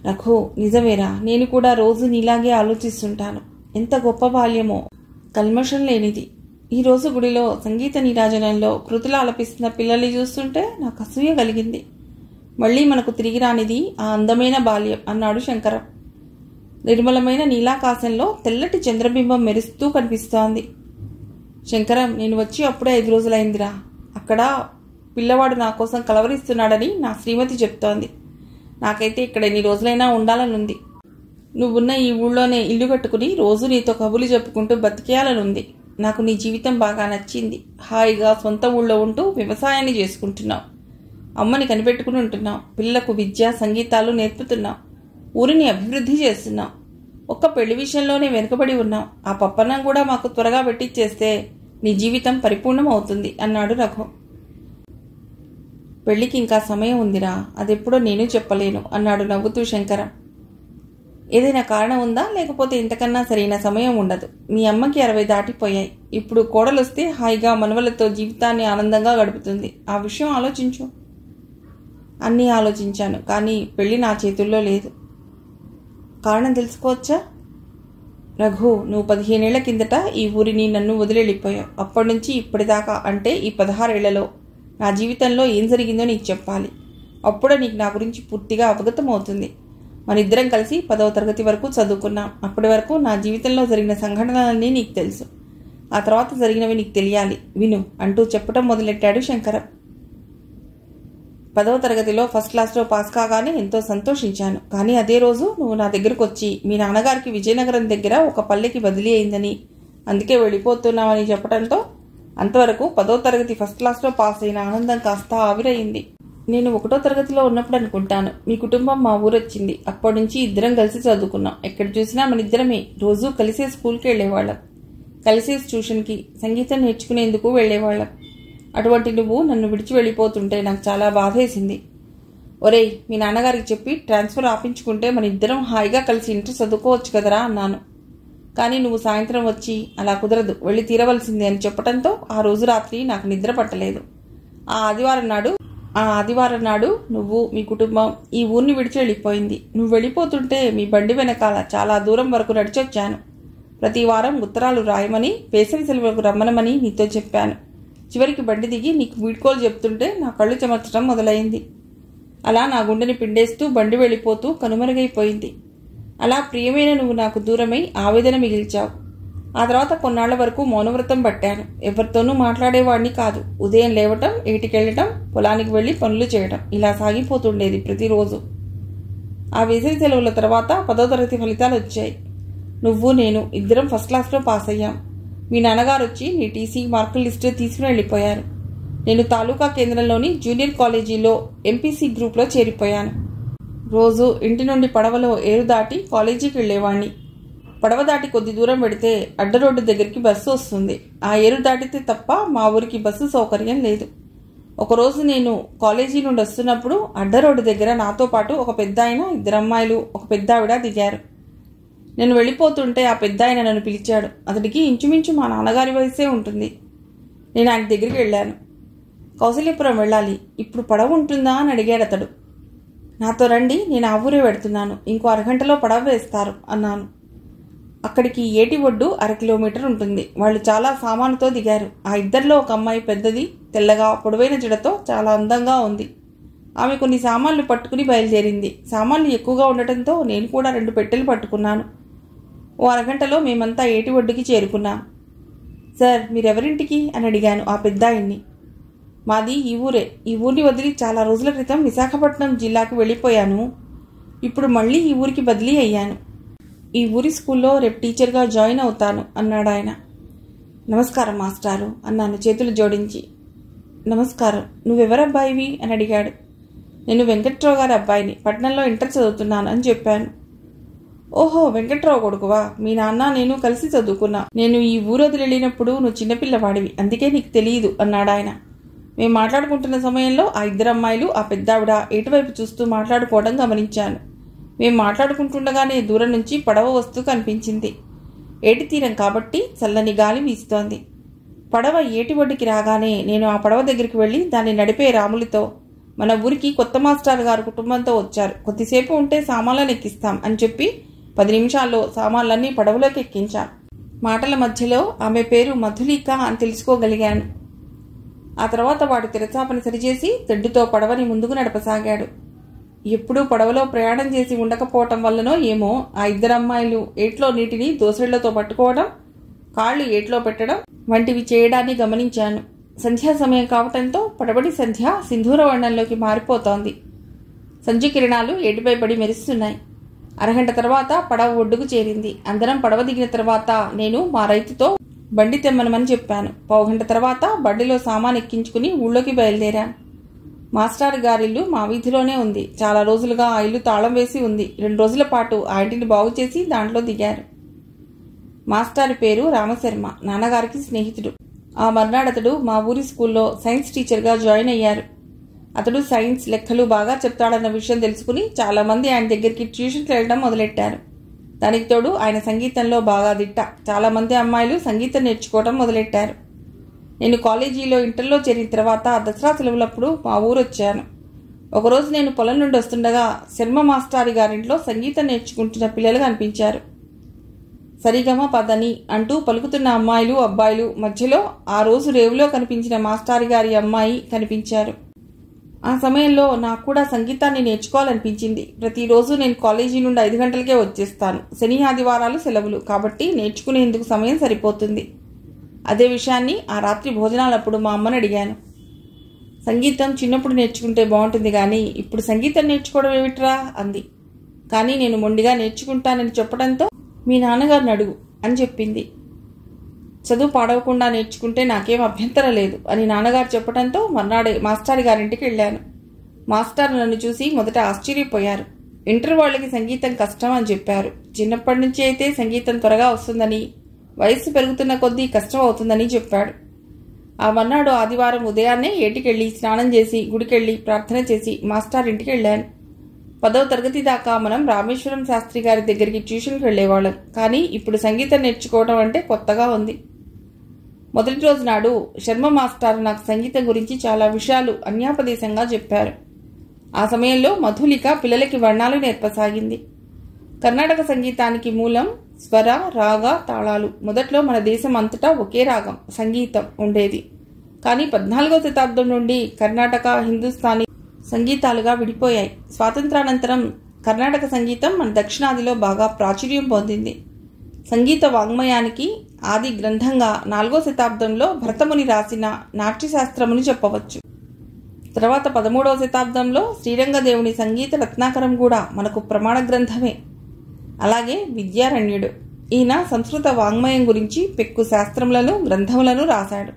A: రఘు నిజమేరా నేను కూడా రోజు నీలాగే ఆలోచిస్తుంటాను. ఎంత గొప్ప బాల్యమో. కల్మషం లేనిది. ఈరోజు గుడిలో సంగీత నీరాజనంలో కృతులు ఆలపిస్తున్న పిల్లల్ని చూస్తుంటే నాకు అసూయ కలిగింది. మళ్ళీ మనకు తిరిగి రానిది ఆ అందమైన బాల్యం అన్నాడు శంకరం. నిర్మలమైన నీలాకాశంలో తెల్లటి చంద్రబింబం మెరుస్తూ కనిపిస్తోంది. శంకరం నేను వచ్చి అప్పుడే ఐదు రోజులైందిరా. అక్కడ పిల్లవాడు నా కోసం కలవరిస్తున్నాడని నా శ్రీమతి చెప్తోంది. నాకైతే ఇక్కడ ఎన్ని రోజులైనా ఉండాలనుంది. నువ్వున్న ఈ ఊళ్ళోనే ఇల్లు కట్టుకుని రోజు నీతో కబుర్లు చెప్పుకుంటూ బతికేయాలనుంది. నాకు నీ జీవితం బాగా నచ్చింది. హాయిగా సొంత ఊళ్ళో ఉంటూ వ్యవసాయాన్ని చేసుకుంటున్నావు. అమ్మని కనిపెట్టుకుని ఉంటున్నావు. పిల్లలకు విద్య సంగీతాలు నేర్పుతున్నావు. ఊరిని అభివృద్ధి చేస్తున్నావు. ఒక్క పెళ్ళి విషయంలోనే వెనుకబడి ఉన్నావు. ఆ పప్పన్నం కూడా మాకు త్వరగా పెట్టిచ్చేస్తే నీ జీవితం పరిపూర్ణం అవుతుంది అన్నాడు రఘు. పెళ్ళికి ఇంకా సమయం ఉందిరా అదెప్పుడో నేను చెప్పలేను అన్నాడు నవ్వుతూ శంకరం. ఏదైనా కారణం ఉందా? లేకపోతే ఇంతకన్నా సరైన సమయం ఉండదు. మీ అమ్మకి అరవై దాటిపోయాయి. ఇప్పుడు కోడలొస్తే హాయిగా మనవలతో జీవితాన్ని ఆనందంగా గడుపుతుంది. ఆ విషయం ఆలోచించు. అన్నీ ఆలోచించాను కానీ పెళ్ళి నా చేతుల్లో లేదు. కారణం తెలుసుకోవచ్చా? రఘు నువ్వు పదిహేనేళ్ళ కిందట ఈ ఊరిని నన్ను వదిలేళ్ళిపోయావు. అప్పటి నుంచి ఇప్పటిదాకా అంటే ఈ పదహారేళ్ళలో. నా జీవితంలో ఏం జరిగిందో నీకు చెప్పాలి. అప్పుడే నీకు నా గురించి పూర్తిగా అవగతం అవుతుంది మన ఇద్దరం కలిసి పదవ తరగతి వరకు చదువుకున్నాం. అప్పటి వరకు నా జీవితంలో జరిగిన సంఘటనలన్నీ నీకు తెలుసు. ఆ తర్వాత జరిగినవి నీకు తెలియాలి. విను అంటూ చెప్పటం మొదలెట్టాడు శంకరం. పదవ తరగతిలో ఫస్ట్ క్లాస్లో పాస్ కాగానే ఎంతో సంతోషించాను. కానీ అదే రోజు నువ్వు నా దగ్గరకు వచ్చి మీ నాన్నగారికి విజయనగరం దగ్గర ఒక పల్లెకి బదిలీ అయిందని అందుకే వెళ్ళిపోతున్నామని చెప్పడంతో అంతవరకు పదో తరగతి ఫస్ట్ క్లాస్లో పాస్ అయిన ఆనందం కాస్త ఆవిరయింది నేను ఒకటో తరగతిలో ఉన్నప్పుడు అనుకుంటాను మీ కుటుంబం మా ఊరొచ్చింది. అప్పటి నుంచి ఇద్దరం కలిసి చదువుకున్నాం. ఎక్కడ చూసినా మన ఇద్దరమే రోజూ కలిసే స్కూల్కి వెళ్ళేవాళ్ళం. కలిసే ట్యూషన్కి సంగీతం నేర్చుకునేందుకు వెళ్ళేవాళ్ళం. అటువంటి నువ్వు నన్ను విడిచి వెళ్ళిపోతుంటే నాకు చాలా బాధేసింది. ఒరేయ్ మీ నాన్నగారికి చెప్పి ట్రాన్స్ఫర్ ఆపించుకుంటే మన ఇద్దరం హాయిగా కలిసి ఇంటర్ చదువుకోవచ్చు కదరా అన్నాను. కానీ నువ్వు సాయంత్రం వచ్చి అలా కుదరదు వెళ్ళి తీరవలసిందే అని చెప్పడంతో ఆ రోజు రాత్రి నాకు నిద్ర పట్టలేదు. ఆ ఆదివారం నాడు ఆ ఆదివారం నాడు నువ్వు మీ కుటుంబం ఈ ఊరిని విడిచి వెళ్ళిపోయింది. నువ్వు వెళ్ళిపోతుంటే మీ బండి వెనకాల చాలా దూరం వరకు నడిచొచ్చాను. ప్రతి వారం ఉత్తరాలు రాయమని వేసవి సెలవులకు రమ్మనమని నీతో చెప్పాను. చివరికి బండి దిగి నీకు వీడ్కోలు చెప్తుంటే నా కళ్ళు చెమర్చడం మొదలైంది. అలా నా గుండెని పిండేస్తూ బండి వెళ్ళిపోతూ కనుమరుగైపోయింది. అలా ప్రియమైన నువ్వు నాకు దూరమై ఆవేదన మిగిల్చావు. ఆ తర్వాత కొన్నాళ్ళ వరకు మౌనవ్రతం పట్టాను. ఎవరితోనూ మాట్లాడేవాడిని కాదు. ఉదయం లేవటం ఏటికెళ్ళటం పొలానికి వెళ్ళి పనులు చేయటం ఇలా సాగిపోతుండేది ప్రతిరోజు. ఆ వేసవి సెలవుల తర్వాత పదో తరగతి ఫలితాలు వచ్చాయి. నువ్వు నేను ఇద్దరం ఫస్ట్ క్లాస్లో పాస్ అయ్యాం మీ నాన్నగారు వచ్చి నీ టీసీ మార్కుల లిస్టు తీసుకుని వెళ్ళిపోయారు. నేను తాలూకా కేంద్రంలోని జూనియర్ కాలేజీలో ఎంపీసీ గ్రూప్లో చేరిపోయాను. రోజు ఇంటి నుండి పడవలో ఏరు దాటి కాలేజీకి వెళ్ళేవాణ్ణి. పడవ దాటి కొద్ది దూరం పెడితే అడ్డ రోడ్డు దగ్గరికి బస్సు వస్తుంది. ఆ ఏరు దాటితే తప్ప మా ఊరికి బస్సు సౌకర్యం లేదు. ఒకరోజు నేను కాలేజీ నుండి వస్తున్నప్పుడు అడ్డ రోడ్డు దగ్గర నాతో పాటు ఒక పెద్ద ఆయన ఇద్దరు అమ్మాయిలు ఒక పెద్ద ఆవిడ దిగారు. నేను వెళ్ళిపోతుంటే ఆ పెద్ద ఆయన నన్ను పిలిచాడు. అతడికి ఇంచుమించు మా నాన్నగారి వయసే ఉంటుంది. నేను ఆయన దగ్గరికి వెళ్ళాను. కౌశల్యపురం వెళ్ళాలి. ఇప్పుడు పడవ ఉంటుందా అని అడిగాడు అతడు. నాతో రండి నేను ఆ ఊరే పెడుతున్నాను ఇంకో అరగంటలో పడవ వేస్తారు అన్నాను. అక్కడికి ఏటి ఒడ్డు అర కిలోమీటర్ ఉంటుంది. వాళ్ళు చాలా సామానుతో దిగారు. ఆ ఇద్దరిలో ఒక అమ్మాయి పెద్దది తెల్లగా పొడవైన జడతో చాలా అందంగా ఉంది. ఆమె కొన్ని సామాన్లు పట్టుకుని బయలుదేరింది. సామాన్లు ఎక్కువగా ఉండటంతో నేను కూడా రెండు పెట్టెలు పట్టుకున్నాను. ఓ అరగంటలో మేమంతా ఏటి ఒడ్డుకి చేరుకున్నాం. సార్ మీరెవరింటికి? అని అడిగాను ఆ పెద్దాయన్ని. మాది ఈ ఊరే. ఈ ఊరిని వదిలి చాలా రోజుల క్రితం విశాఖపట్నం జిల్లాకు వెళ్ళిపోయాను. ఇప్పుడు మళ్ళీ ఈ ఊరికి బదిలీ అయ్యాను. ఈ ఊరి స్కూల్లో రేపు టీచర్గా జాయిన్ అవుతాను అన్నాడు ఆయన. నమస్కారం మాస్టారు అన్నాను చేతులు జోడించి. నమస్కారం నువ్వెవరబ్బాయివి? అని అడిగాడు. నేను వెంకట్రావు గారి అబ్బాయిని. పట్నంలో ఇంటర్ చదువుతున్నాను అని చెప్పాను. ఓహో వెంకట్రావు కొడుకువా మీ నాన్న నేను కలిసి చదువుకున్నా. నేను ఈ ఊరు వెళ్ళినప్పుడు నువ్వు చిన్నపిల్లవాడివి. అందుకే నీకు తెలియదు అన్నాడాయన మేము మాట్లాడుకుంటున్న సమయంలో ఆ ఇద్దరు అమ్మాయిలు ఆ పెద్దావిడ ఎటువైపు చూస్తూ మాట్లాడుకోవడం గమనించాను. మేము మాట్లాడుకుంటుండగానే దూరం నుంచి పడవ వస్తూ కనిపించింది. ఏటి తీరం కాబట్టి చల్లని గాలి వీస్తోంది. పడవ ఏటి ఒడ్డుకి రాగానే నేను ఆ పడవ దగ్గరికి వెళ్ళి దాన్ని నడిపే రాములతో మన ఊరికి కొత్త మాస్టర్ గారు కుటుంబంతో వచ్చారు. కొద్దిసేపు ఉంటే సామాన్లను ఎక్కిస్తాం అని చెప్పి పది నిమిషాల్లో సామాన్లన్నీ పడవలోకి ఎక్కించాను మాటల మధ్యలో ఆమె పేరు మధులిక అని తెలుసుకోగలిగాను. ఆ తర్వాత వాడు తెరచాపని సరిచేసి తెడ్డుతో పడవని ముందుకు నడపసాగాడు. ఎప్పుడూ పడవలో ప్రయాణం చేసి ఉండకపోవటం వల్లనో ఏమో ఆ ఇద్దరు అమ్మాయిలు ఏట్లో నీటిని దోసళ్ళతో పట్టుకోవడం కాళ్ళు ఏట్లో పెట్టడం వంటివి చేయడాన్ని గమనించాను. సంధ్యా సమయం కావటంతో పడబడి సంధ్య సింధూర వర్ణంలోకి మారిపోతోంది. సంధ్య కిరణాలు ఏటిపై పడి మెరుస్తున్నాయి. అరగంట తర్వాత పడవ ఒడ్డుకు చేరింది. అందరం పడవ దిగిన తర్వాత నేను మా రైతుతో బండి తెమ్మనమని చెప్పాను. పావుగంట తర్వాత బండిలో సామాన్ ఎక్కించుకుని ఊళ్ళోకి బయలుదేరాను. మాస్టర్ గారిల్లు మా వీధిలోనే ఉంది. చాలా రోజులుగా ఆ ఇల్లు తాళం వేసి ఉంది. రెండు రోజుల పాటు ఆ ఇంటిని బాగు చేసి దాంట్లో దిగారు. మాస్టర్ పేరు రామశర్మ నాన్నగారికి స్నేహితుడు. ఆ మర్నాడతడు మా ఊరి స్కూల్లో సైన్స్ టీచర్గా జాయిన్ అయ్యారు. అతడు సైన్స్ లెక్కలు బాగా చెప్తాడన్న విషయం తెలుసుకుని చాలామంది ఆయన దగ్గరికి ట్యూషన్కి వెళ్ళడం మొదలెట్టారు. దానికి తోడు ఆయన సంగీతంలో బాగా దిట్ట. చాలామంది అమ్మాయిలు సంగీతం నేర్చుకోవడం మొదలెట్టారు. నేను కాలేజీలో ఇంటర్లో చేరిన తర్వాత దసరా సెలవులప్పుడు మా ఊరు వచ్చాను ఒకరోజు నేను పొలం నుండి వస్తుండగా శర్మ మాస్టారి గారింట్లో సంగీతం నేర్చుకుంటున్న పిల్లలు కనిపించారు సరిగమ పదని అంటూ పలుకుతున్న అమ్మాయిలు అబ్బాయిలు మధ్యలో ఆ రోజు రేవులో కనిపించిన మాస్టారి గారి అమ్మాయి కనిపించారు. ఆ సమయంలో నాకు కూడా సంగీతాన్ని నేర్చుకోవాలనిపించింది. ప్రతిరోజు నేను కాలేజీ నుండి ఐదు గంటలకే వచ్చేస్తాను. శని ఆదివారాలు సెలవులు. కాబట్టి నేర్చుకునేందుకు సమయం సరిపోతుంది. అదే విషయాన్ని ఆ రాత్రి భోజనాలప్పుడు మా అమ్మని అడిగాను. సంగీతం చిన్నప్పుడు నేర్చుకుంటే బాగుంటుంది కానీ ఇప్పుడు సంగీతం నేర్చుకోవడం ఏమిట్రా? అంది. కానీ నేను మొండిగా నేర్చుకుంటానని చెప్పడంతో మీ నాన్నగారిని అడుగు అని చెప్పింది. చదువు పాడవకుండా నేర్చుకుంటే నాకేం అభ్యంతరం లేదు అని నాన్నగారు చెప్పడంతో మర్నాడే మాస్టారి గారింటికి వెళ్ళాను. మాస్టర్ నన్ను చూసి మొదట ఆశ్చర్యపోయారు. ఇంటర్ వాళ్ళకి సంగీతం కష్టం అని చెప్పారు. చిన్నప్పటి నుంచి అయితే సంగీతం త్వరగా వస్తుందని వయసు పెరుగుతున్న కొద్దీ కష్టం అవుతుందని చెప్పాడు. ఆ మర్నాడు ఆదివారం ఉదయాన్నే ఏటికెళ్ళి స్నానం చేసి గుడికెళ్ళి ప్రార్థన చేసి మాస్టర్ ఇంటికి వెళ్ళాను. పదవ తరగతి దాకా మనం రామేశ్వరం శాస్త్రి గారి దగ్గరికి ట్యూషన్కి వెళ్ళేవాళ్ళం. కానీ ఇప్పుడు సంగీతం నేర్చుకోవడం అంటే కొత్తగా ఉంది. మొదటి రోజు నాడు శర్మ మాస్టర్ నాకు సంగీతం గురించి చాలా విషయాలు అన్యాపదేశంగా చెప్పారు. ఆ సమయంలో మధులిక పిల్లలకి వర్ణాలు నేర్పసాగింది. కర్ణాటక సంగీతానికి మూలం స్వర రాగ తాళాలు. మొదట్లో మన దేశం అంతటా ఒకే రాగం సంగీతం ఉండేది. కానీ పద్నాలుగో శతాబ్దం నుండి కర్ణాటక హిందుస్థానీ సంగీతాలుగా విడిపోయాయి. స్వాతంత్రానంతరం కర్ణాటక సంగీతం మన దక్షిణాదిలో బాగా ప్రాచుర్యం పొందింది. సంగీత వాంగ్మయానికి ఆది గ్రంథంగా నాలుగో శతాబ్దంలో భరతముని రాసిన నాట్యశాస్త్రముని చెప్పవచ్చు. తర్వాత పదమూడవ శతాబ్దంలో శ్రీరంగదేవుని సంగీత రత్నాకరం కూడా మనకు ప్రమాణ గ్రంథమే. అలాగే విద్యారణ్యుడు. ఈయన సంస్కృత వాంగ్మయం గురించి పెక్కు శాస్త్రములను గ్రంథములను రాశాడు.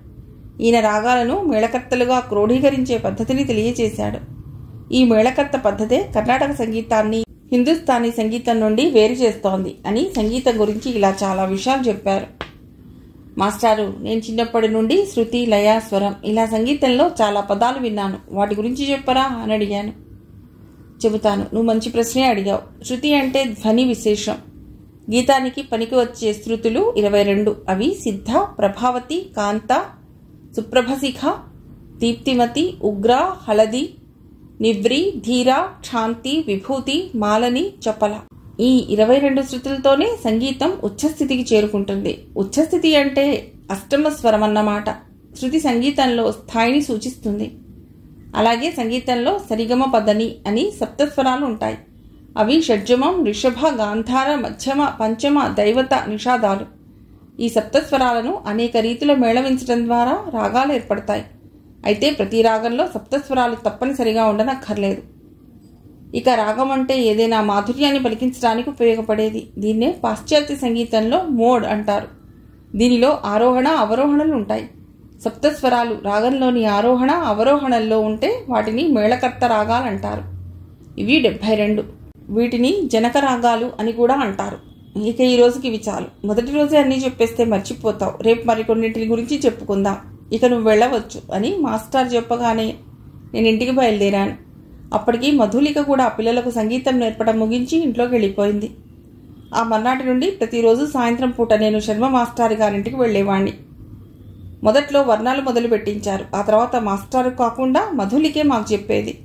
A: ఈయన రాగాలను మేళకర్తలుగా క్రోడీకరించే పద్ధతిని తెలియచేశాడు ఈ మేళకర్త పద్ధతే కర్ణాటక సంగీతాన్ని హిందుస్థానీ సంగీతం నుండి వేరు చేస్తోంది అని సంగీతం గురించి ఇలా చాలా విషయాలు చెప్పారు. మాస్టారు నేను చిన్నప్పటి నుండి శృతి లయ స్వరం ఇలా సంగీతంలో చాలా పదాలు విన్నాను. వాటి గురించి చెప్పరా? అని అడిగాను. చెబుతాను. నువ్వు మంచి ప్రశ్నే అడిగావు. శృతి అంటే ధ్వని విశేషం. గీతానికి పనికి వచ్చే శృతులు ఇరవై రెండు. అవి సిద్ధ ప్రభావతి కాంత సుప్రభశిఖ దీప్తిమతి ఉగ్ర హళది నివ్రి ధీర క్షాంతి విభూతి మాలని చపల. ఈ ఇరవై రెండు శృతులతోనే సంగీతం ఉచ్చస్థితికి చేరుకుంటుంది. ఉచ్చస్థితి అంటే అష్టమ స్వరం అన్నమాట. శృతి సంగీతంలో స్థాయిని సూచిస్తుంది. అలాగే సంగీతంలో సరిగమ పదని అని సప్తస్వరాలు ఉంటాయి. అవి షడ్జమం రిషభ గాంధార మధ్యమ పంచమ దైవత నిషాదాలు. ఈ సప్తస్వరాలను అనేక రీతిలో మేళవించడం ద్వారా రాగాలు ఏర్పడతాయి. అయితే ప్రతి రాగంలో సప్తస్వరాలు తప్పనిసరిగా ఉండనక్కర్లేదు. ఇక రాగం అంటే ఏదైనా మాధుర్యాన్ని పలికించడానికి ఉపయోగపడేది. దీన్నే పాశ్చాత్య సంగీతంలో మోడ్ అంటారు. దీనిలో ఆరోహణ అవరోహణలు ఉంటాయి. సప్తస్వరాలు రాగంలోని ఆరోహణ అవరోహణల్లో ఉంటే వాటిని మేళకర్త రాగాలు అంటారు. ఇవి డెబ్భై రెండు. వీటిని జనక రాగాలు అని కూడా అంటారు. ఇక ఈ రోజుకి ఇవి చాలు. మొదటి రోజే అన్నీ చెప్పేస్తే మర్చిపోతావు. రేపు మరికొన్నింటిని గురించి చెప్పుకుందాం. ఇక నువ్వు వెళ్ళవచ్చు అని మాస్టర్ చెప్పగానే నేను ఇంటికి బయలుదేరాను. అప్పటికి మధులిక కూడా పిల్లలకు సంగీతం నేర్పడం ముగించి ఇంట్లోకి వెళ్ళిపోయింది. ఆ మర్నాటి నుండి ప్రతిరోజు సాయంత్రం పూట నేను శర్మ మాస్టారు గారింటికి వెళ్ళేవాణ్ణి. మొదట్లో వర్ణాలు మొదలు పెట్టించారు ఆ తర్వాత మాస్టారు కాకుండా మధులికే మాకు చెప్పేది.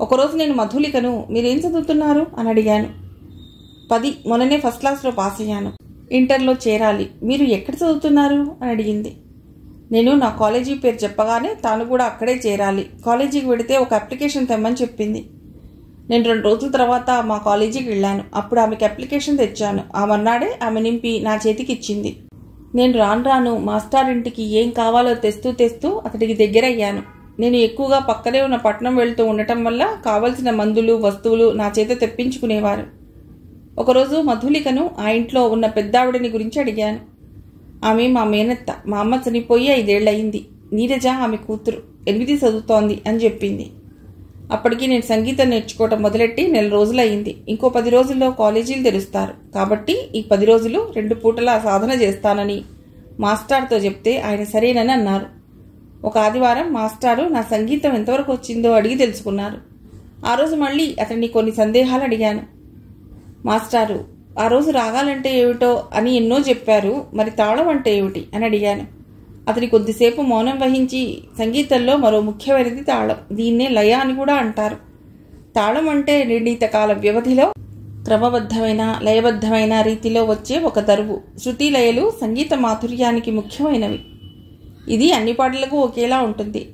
A: ఒకరోజు నేను మధులికను మీరేం చదువుతున్నారు? అని అడిగాను. పది. మొన్ననే ఫస్ట్ క్లాస్లో పాస్ అయ్యాను. ఇంటర్లో చేరాలి. మీరు ఎక్కడ చదువుతున్నారు? అని అడిగింది. నేను నా కాలేజీ పేరు చెప్పగానే తాను కూడా అక్కడే చేరాలి. కాలేజీకి వెడితే ఒక అప్లికేషన్ తెమ్మని చెప్పింది. నేను రెండు రోజుల తర్వాత మా కాలేజీకి వెళ్ళాను. అప్పుడు ఆమెకి అప్లికేషన్ తెచ్చాను. ఆ మర్నాడే ఆమె నింపి నా చేతికి ఇచ్చింది నేను రాను రాను మాస్టర్ ఇంటికి ఏం కావాలో తెస్తూ తెస్తూ అతడికి దగ్గరయ్యాను. నేను ఎక్కువగా పక్కనే ఉన్న పట్టణం వెళ్తూ ఉండటం వల్ల కావలసిన మందులు వస్తువులు నా చేత తెప్పించుకునేవారు. ఒకరోజు మధులికను ఆ ఇంట్లో ఉన్న పెద్దావిడని గురించి అడిగాను. ఆమె మా మేనత్త మా అమ్మ చనిపోయి ఐదేళ్ళయింది. నీరజ ఆమె కూతురు. ఎనిమిది చదువుతోంది అని చెప్పింది. అప్పటికి నేను సంగీతం నేర్చుకోవటం మొదలెట్టి నెల రోజులయ్యింది. ఇంకో పది రోజుల్లో కాలేజీలు తెరుస్తారు. కాబట్టి ఈ పది రోజులు రెండు పూటలా సాధన చేస్తానని మాస్టార్తో చెప్తే ఆయన సరేనని అన్నారు. ఒక ఆదివారం మాస్టారు నా సంగీతం ఎంతవరకు వచ్చిందో అడిగి తెలుసుకున్నారు. ఆ రోజు మళ్ళీ అతన్ని కొన్ని సందేహాలు అడిగాను. మాస్టారు ఆ రోజు రాగాలంటే ఏమిటో అని ఎన్నో చెప్పారు. మరి తాళం అంటే ఏమిటి? అని అడిగాను. అతని కొద్దిసేపు మౌనం వహించి సంగీతంలో మరో ముఖ్యమైనది తాళం. దీన్నే లయ అని కూడా అంటారు. తాళం అంటే నిర్ణీత కాల వ్యవధిలో క్రమబద్ధమైన లయబద్ధమైన రీతిలో వచ్చే ఒక దరువు. శృతి లయలు సంగీత మాధుర్యానికి ముఖ్యమైనవి. ఇది అన్ని పాటలకు ఒకేలా ఉంటుంది.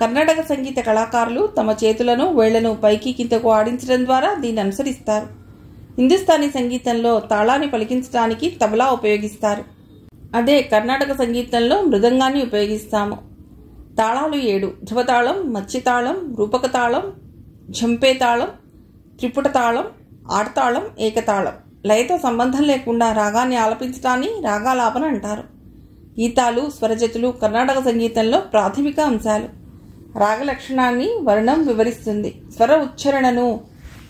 A: కర్ణాటక సంగీత కళాకారులు తమ చేతులను వేళ్ళను పైకి కిందకు ఆడించడం ద్వారా దీన్ని అనుసరిస్తారు. హిందుస్థానీ సంగీతంలో తాళాన్ని పలికించడానికి తబలా ఉపయోగిస్తారు. అదే కర్ణాటక సంగీతంలో మృదంగాన్ని ఉపయోగిస్తాము. తాళాలు ఏడు. ధ్రువతాళం మత్స్యతాళం రూపక తాళం ఝంపే తాళం త్రిపుట తాళం ఆడతాళం ఏకతాళం. లయతో సంబంధం లేకుండా రాగాన్ని ఆలపించడాన్ని రాగాలాపన అంటారు. గీతాలు స్వరజతులు కర్ణాటక సంగీతంలో ప్రాథమిక అంశాలు. రాగ లక్షణాన్ని వర్ణం వివరిస్తుంది. స్వర ఉచ్చారణను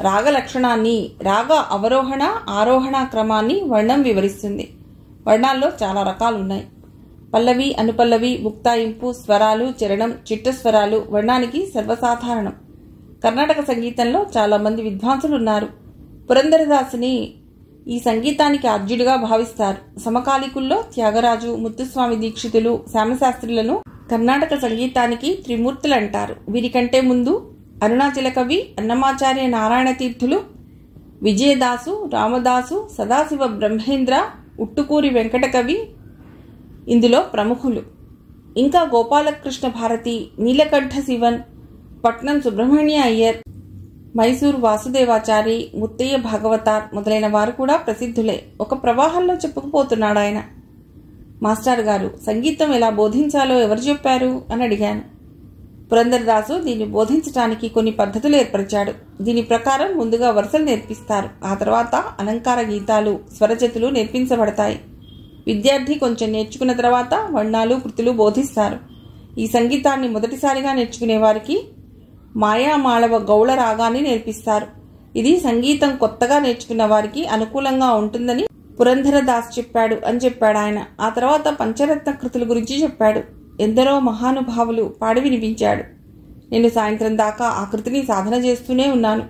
A: రాగ లక్షణాన్ని రాగ అవరోహణ ఆరోహణ క్రమాన్ని వర్ణం వివరిస్తుంది. వర్ణాల్లో చాలా రకాలు ఉన్నాయి పల్లవి అనుపల్లవి ముక్తాయింపు స్వరాలు చరణం చిట్ట స్వరాలు వర్ణానికి సర్వసాధారణం. కర్ణాటక సంగీతంలో చాలా మంది విద్వాంసులు ఉన్నారు పురంధరదాసుని ఈ సంగీతానికి ఆద్యుడిగా భావిస్తారు. సమకాలికుల్లో త్యాగరాజు ముత్తుస్వామి దీక్షితులు శ్యామశాస్త్రులను కర్ణాటక సంగీతానికి త్రిమూర్తులు అంటారు వీరికంటే ముందు అరుణాచల కవి అన్నమాచార్య నారాయణ తీర్థులు విజయదాసు రామదాసు సదాశివ బ్రహ్మేంద్ర ఉట్టుకూరి వెంకటకవి ఇందులో ప్రముఖులు. ఇంకా గోపాలకృష్ణ భారతి నీలకంఠ శివన్ పట్నం సుబ్రహ్మణ్య అయ్యర్ మైసూర్ వాసుదేవాచారి ముత్తయ్య భాగవతార్ మొదలైన వారు కూడా ప్రసిద్ధులే. ఒక ప్రవాహంలో చెప్పుకుపోతున్నాడు ఆయన మాస్టర్ గారు సంగీతం ఎలా బోధించాలో ఎవరు చెప్పారు? అని అడిగాను. పురంధరదాసు దీన్ని బోధించడానికి కొన్ని పద్ధతులు ఏర్పరిచాడు. దీని ప్రకారం ముందుగా వరుసలు నేర్పిస్తారు. ఆ తర్వాత అలంకార గీతాలు స్వరజతులు నేర్పించబడతాయి. విద్యార్థి కొంచెం నేర్చుకున్న తర్వాత వర్ణాలు కృతులు బోధిస్తారు. ఈ సంగీతాన్ని మొదటిసారిగా నేర్చుకునే వారికి మాయామాళవ గౌళ రాగాన్ని నేర్పిస్తారు. ఇది సంగీతం కొత్తగా నేర్చుకున్న వారికి అనుకూలంగా ఉంటుందని పురంధరదాస్ చెప్పాడు అని చెప్పాడు ఆయన. ఆ తర్వాత పంచరత్న కృతుల గురించి చెప్పాడు. ఎందరో మహానుభావులు పాడి వినిపించాడు. నేను సాయంత్రం దాకా ఆకృతిని సాధన చేస్తూనే ఉన్నాను.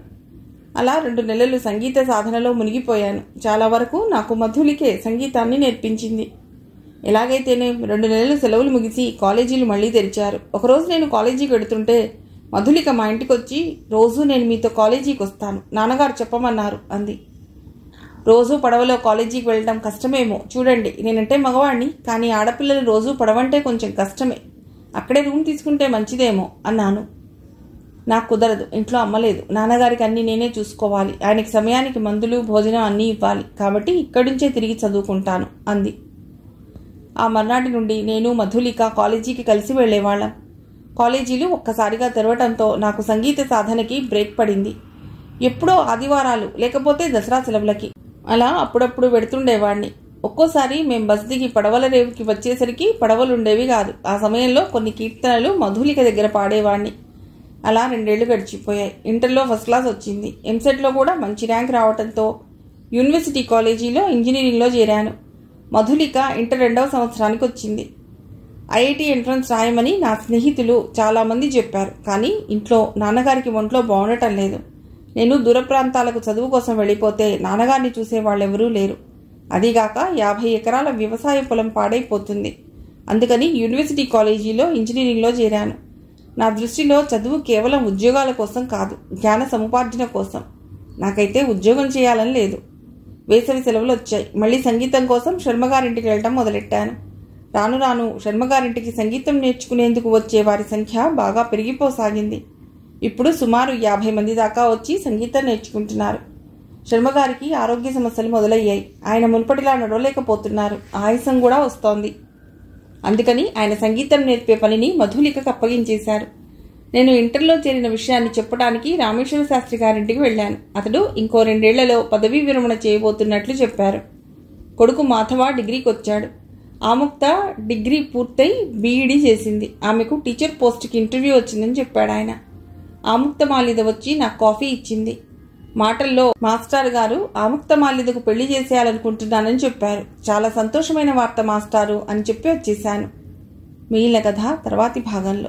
A: అలా రెండు నెలలు సంగీత సాధనలో మునిగిపోయాను. చాలా వరకు నాకు మధులికే సంగీతాన్ని నేర్పించింది. ఎలాగైతేనే రెండు నెలలు సెలవులు ముగిసి కాలేజీలు మళ్ళీ తెరిచారు. ఒకరోజు నేను కాలేజీకి వెడుతుంటే మధులిక మా ఇంటికి వచ్చి రోజు నేను మీతో కాలేజీకి వస్తాను నాన్నగారు చెప్పమన్నారు అంది. రోజు పడవలో కాలేజీకి వెళ్ళడం కష్టమేమో. చూడండి నేనంటే మగవాణ్ణి కానీ ఆడపిల్లలు రోజు పడవంటే కొంచెం కష్టమే. అక్కడే రూమ్ తీసుకుంటే మంచిదేమో అన్నాను. నాకు కుదరదు ఇంట్లో అమ్మలేదు నాన్నగారికి అన్నీ నేనే చూసుకోవాలి. ఆయనకి సమయానికి మందులు భోజనం అన్నీ ఇవ్వాలి. కాబట్టి ఇక్కడి నుంచే తిరిగి చదువుకుంటాను అంది. ఆ మర్నాటి నుండి నేను మధులిక కాలేజీకి కలిసి వెళ్ళేవాళ్ళం కాలేజీలు ఒక్కసారిగా తెరవటంతో నాకు సంగీత సాధనకి బ్రేక్ పడింది. ఎప్పుడో ఆదివారాలు లేకపోతే దసరా సెలవులకి. అలా అప్పుడప్పుడు వెడుతుండేవాడిని ఒక్కోసారి మేం బస్ దిగి పడవల రేవుకి వచ్చేసరికి పడవలుండేవి కాదు. ఆ సమయంలో కొన్ని కీర్తనలు మధులిక దగ్గర పాడేవాడిని అలా రెండేళ్ళు గడిచిపోయాయి. ఇంటర్లో ఫస్ట్ క్లాస్ వచ్చింది. ఎంసెట్లో కూడా మంచి ర్యాంక్ రావడంతో యూనివర్సిటీ కాలేజీలో ఇంజనీరింగ్లో చేరాను. మధులిక ఇంటర్ రెండవ సంవత్సరానికి వచ్చింది. ఐఐటి ఎంట్రన్స్ రాయమని నా స్నేహితులు చాలామంది చెప్పారు. కానీ ఇంట్లో నాన్నగారికి ఒంట్లో బాగుండటం లేదు. నేను దూర ప్రాంతాలకు చదువు కోసం వెళ్ళిపోతే నాన్నగారిని చూసేవాళ్ళెవరూ లేరు. అదీగాక యాభై ఎకరాల వ్యవసాయ పొలం పాడైపోతుంది. అందుకని యూనివర్సిటీ కాలేజీలో ఇంజనీరింగ్లో చేరాను. నా దృష్టిలో చదువు కేవలం ఉద్యోగాల కోసం కాదు జ్ఞాన సముపార్జన కోసం. నాకైతే ఉద్యోగం చేయాలని లేదు. వేసవి సెలవులు వచ్చాయి. మళ్ళీ సంగీతం కోసం శర్మగారింటికి వెళ్ళడం మొదలెట్టాను. రాను రాను శర్మగారింటికి సంగీతం నేర్చుకునేందుకు వచ్చే వారి సంఖ్య బాగా పెరిగిపోసాగింది. ఇప్పుడు సుమారు యాభై మంది దాకా వచ్చి సంగీతం నేర్చుకుంటున్నారు. శర్మగారికి ఆరోగ్య సమస్యలు మొదలయ్యాయి. ఆయన మునుపటిలా నడవలేకపోతున్నారు. ఆయాసం కూడా వస్తోంది. అందుకని ఆయన సంగీతం నేర్పే పనిని మధులికకు అప్పగించేశారు. నేను ఇంటర్లో చేరిన విషయాన్ని చెప్పడానికి రామేశ్వర శాస్త్రి గారింటికి వెళ్ళాను. అతడు ఇంకో రెండేళ్ళలో పదవీ విరమణ చేయబోతున్నట్లు చెప్పారు. కొడుకు మాధవ డిగ్రీకి వచ్చాడు. ఆముక్త డిగ్రీ పూర్తయి బీఈడీ చేసింది. ఆమెకు టీచర్ పోస్ట్కి ఇంటర్వ్యూ వచ్చిందని చెప్పాడు ఆయన. ఆముక్తమాలిద వచ్చి నాకు కాఫీ ఇచ్చింది. మాటల్లో మాస్టర్ గారు ఆముక్తమాలిదకు పెళ్ళి చేసేయాలనుకుంటున్నానని చెప్పారు. చాలా సంతోషమైన వార్త మాస్టారు అని చెప్పి వచ్చేశాను. మిగిలిన కథ తర్వాతి భాగంలో.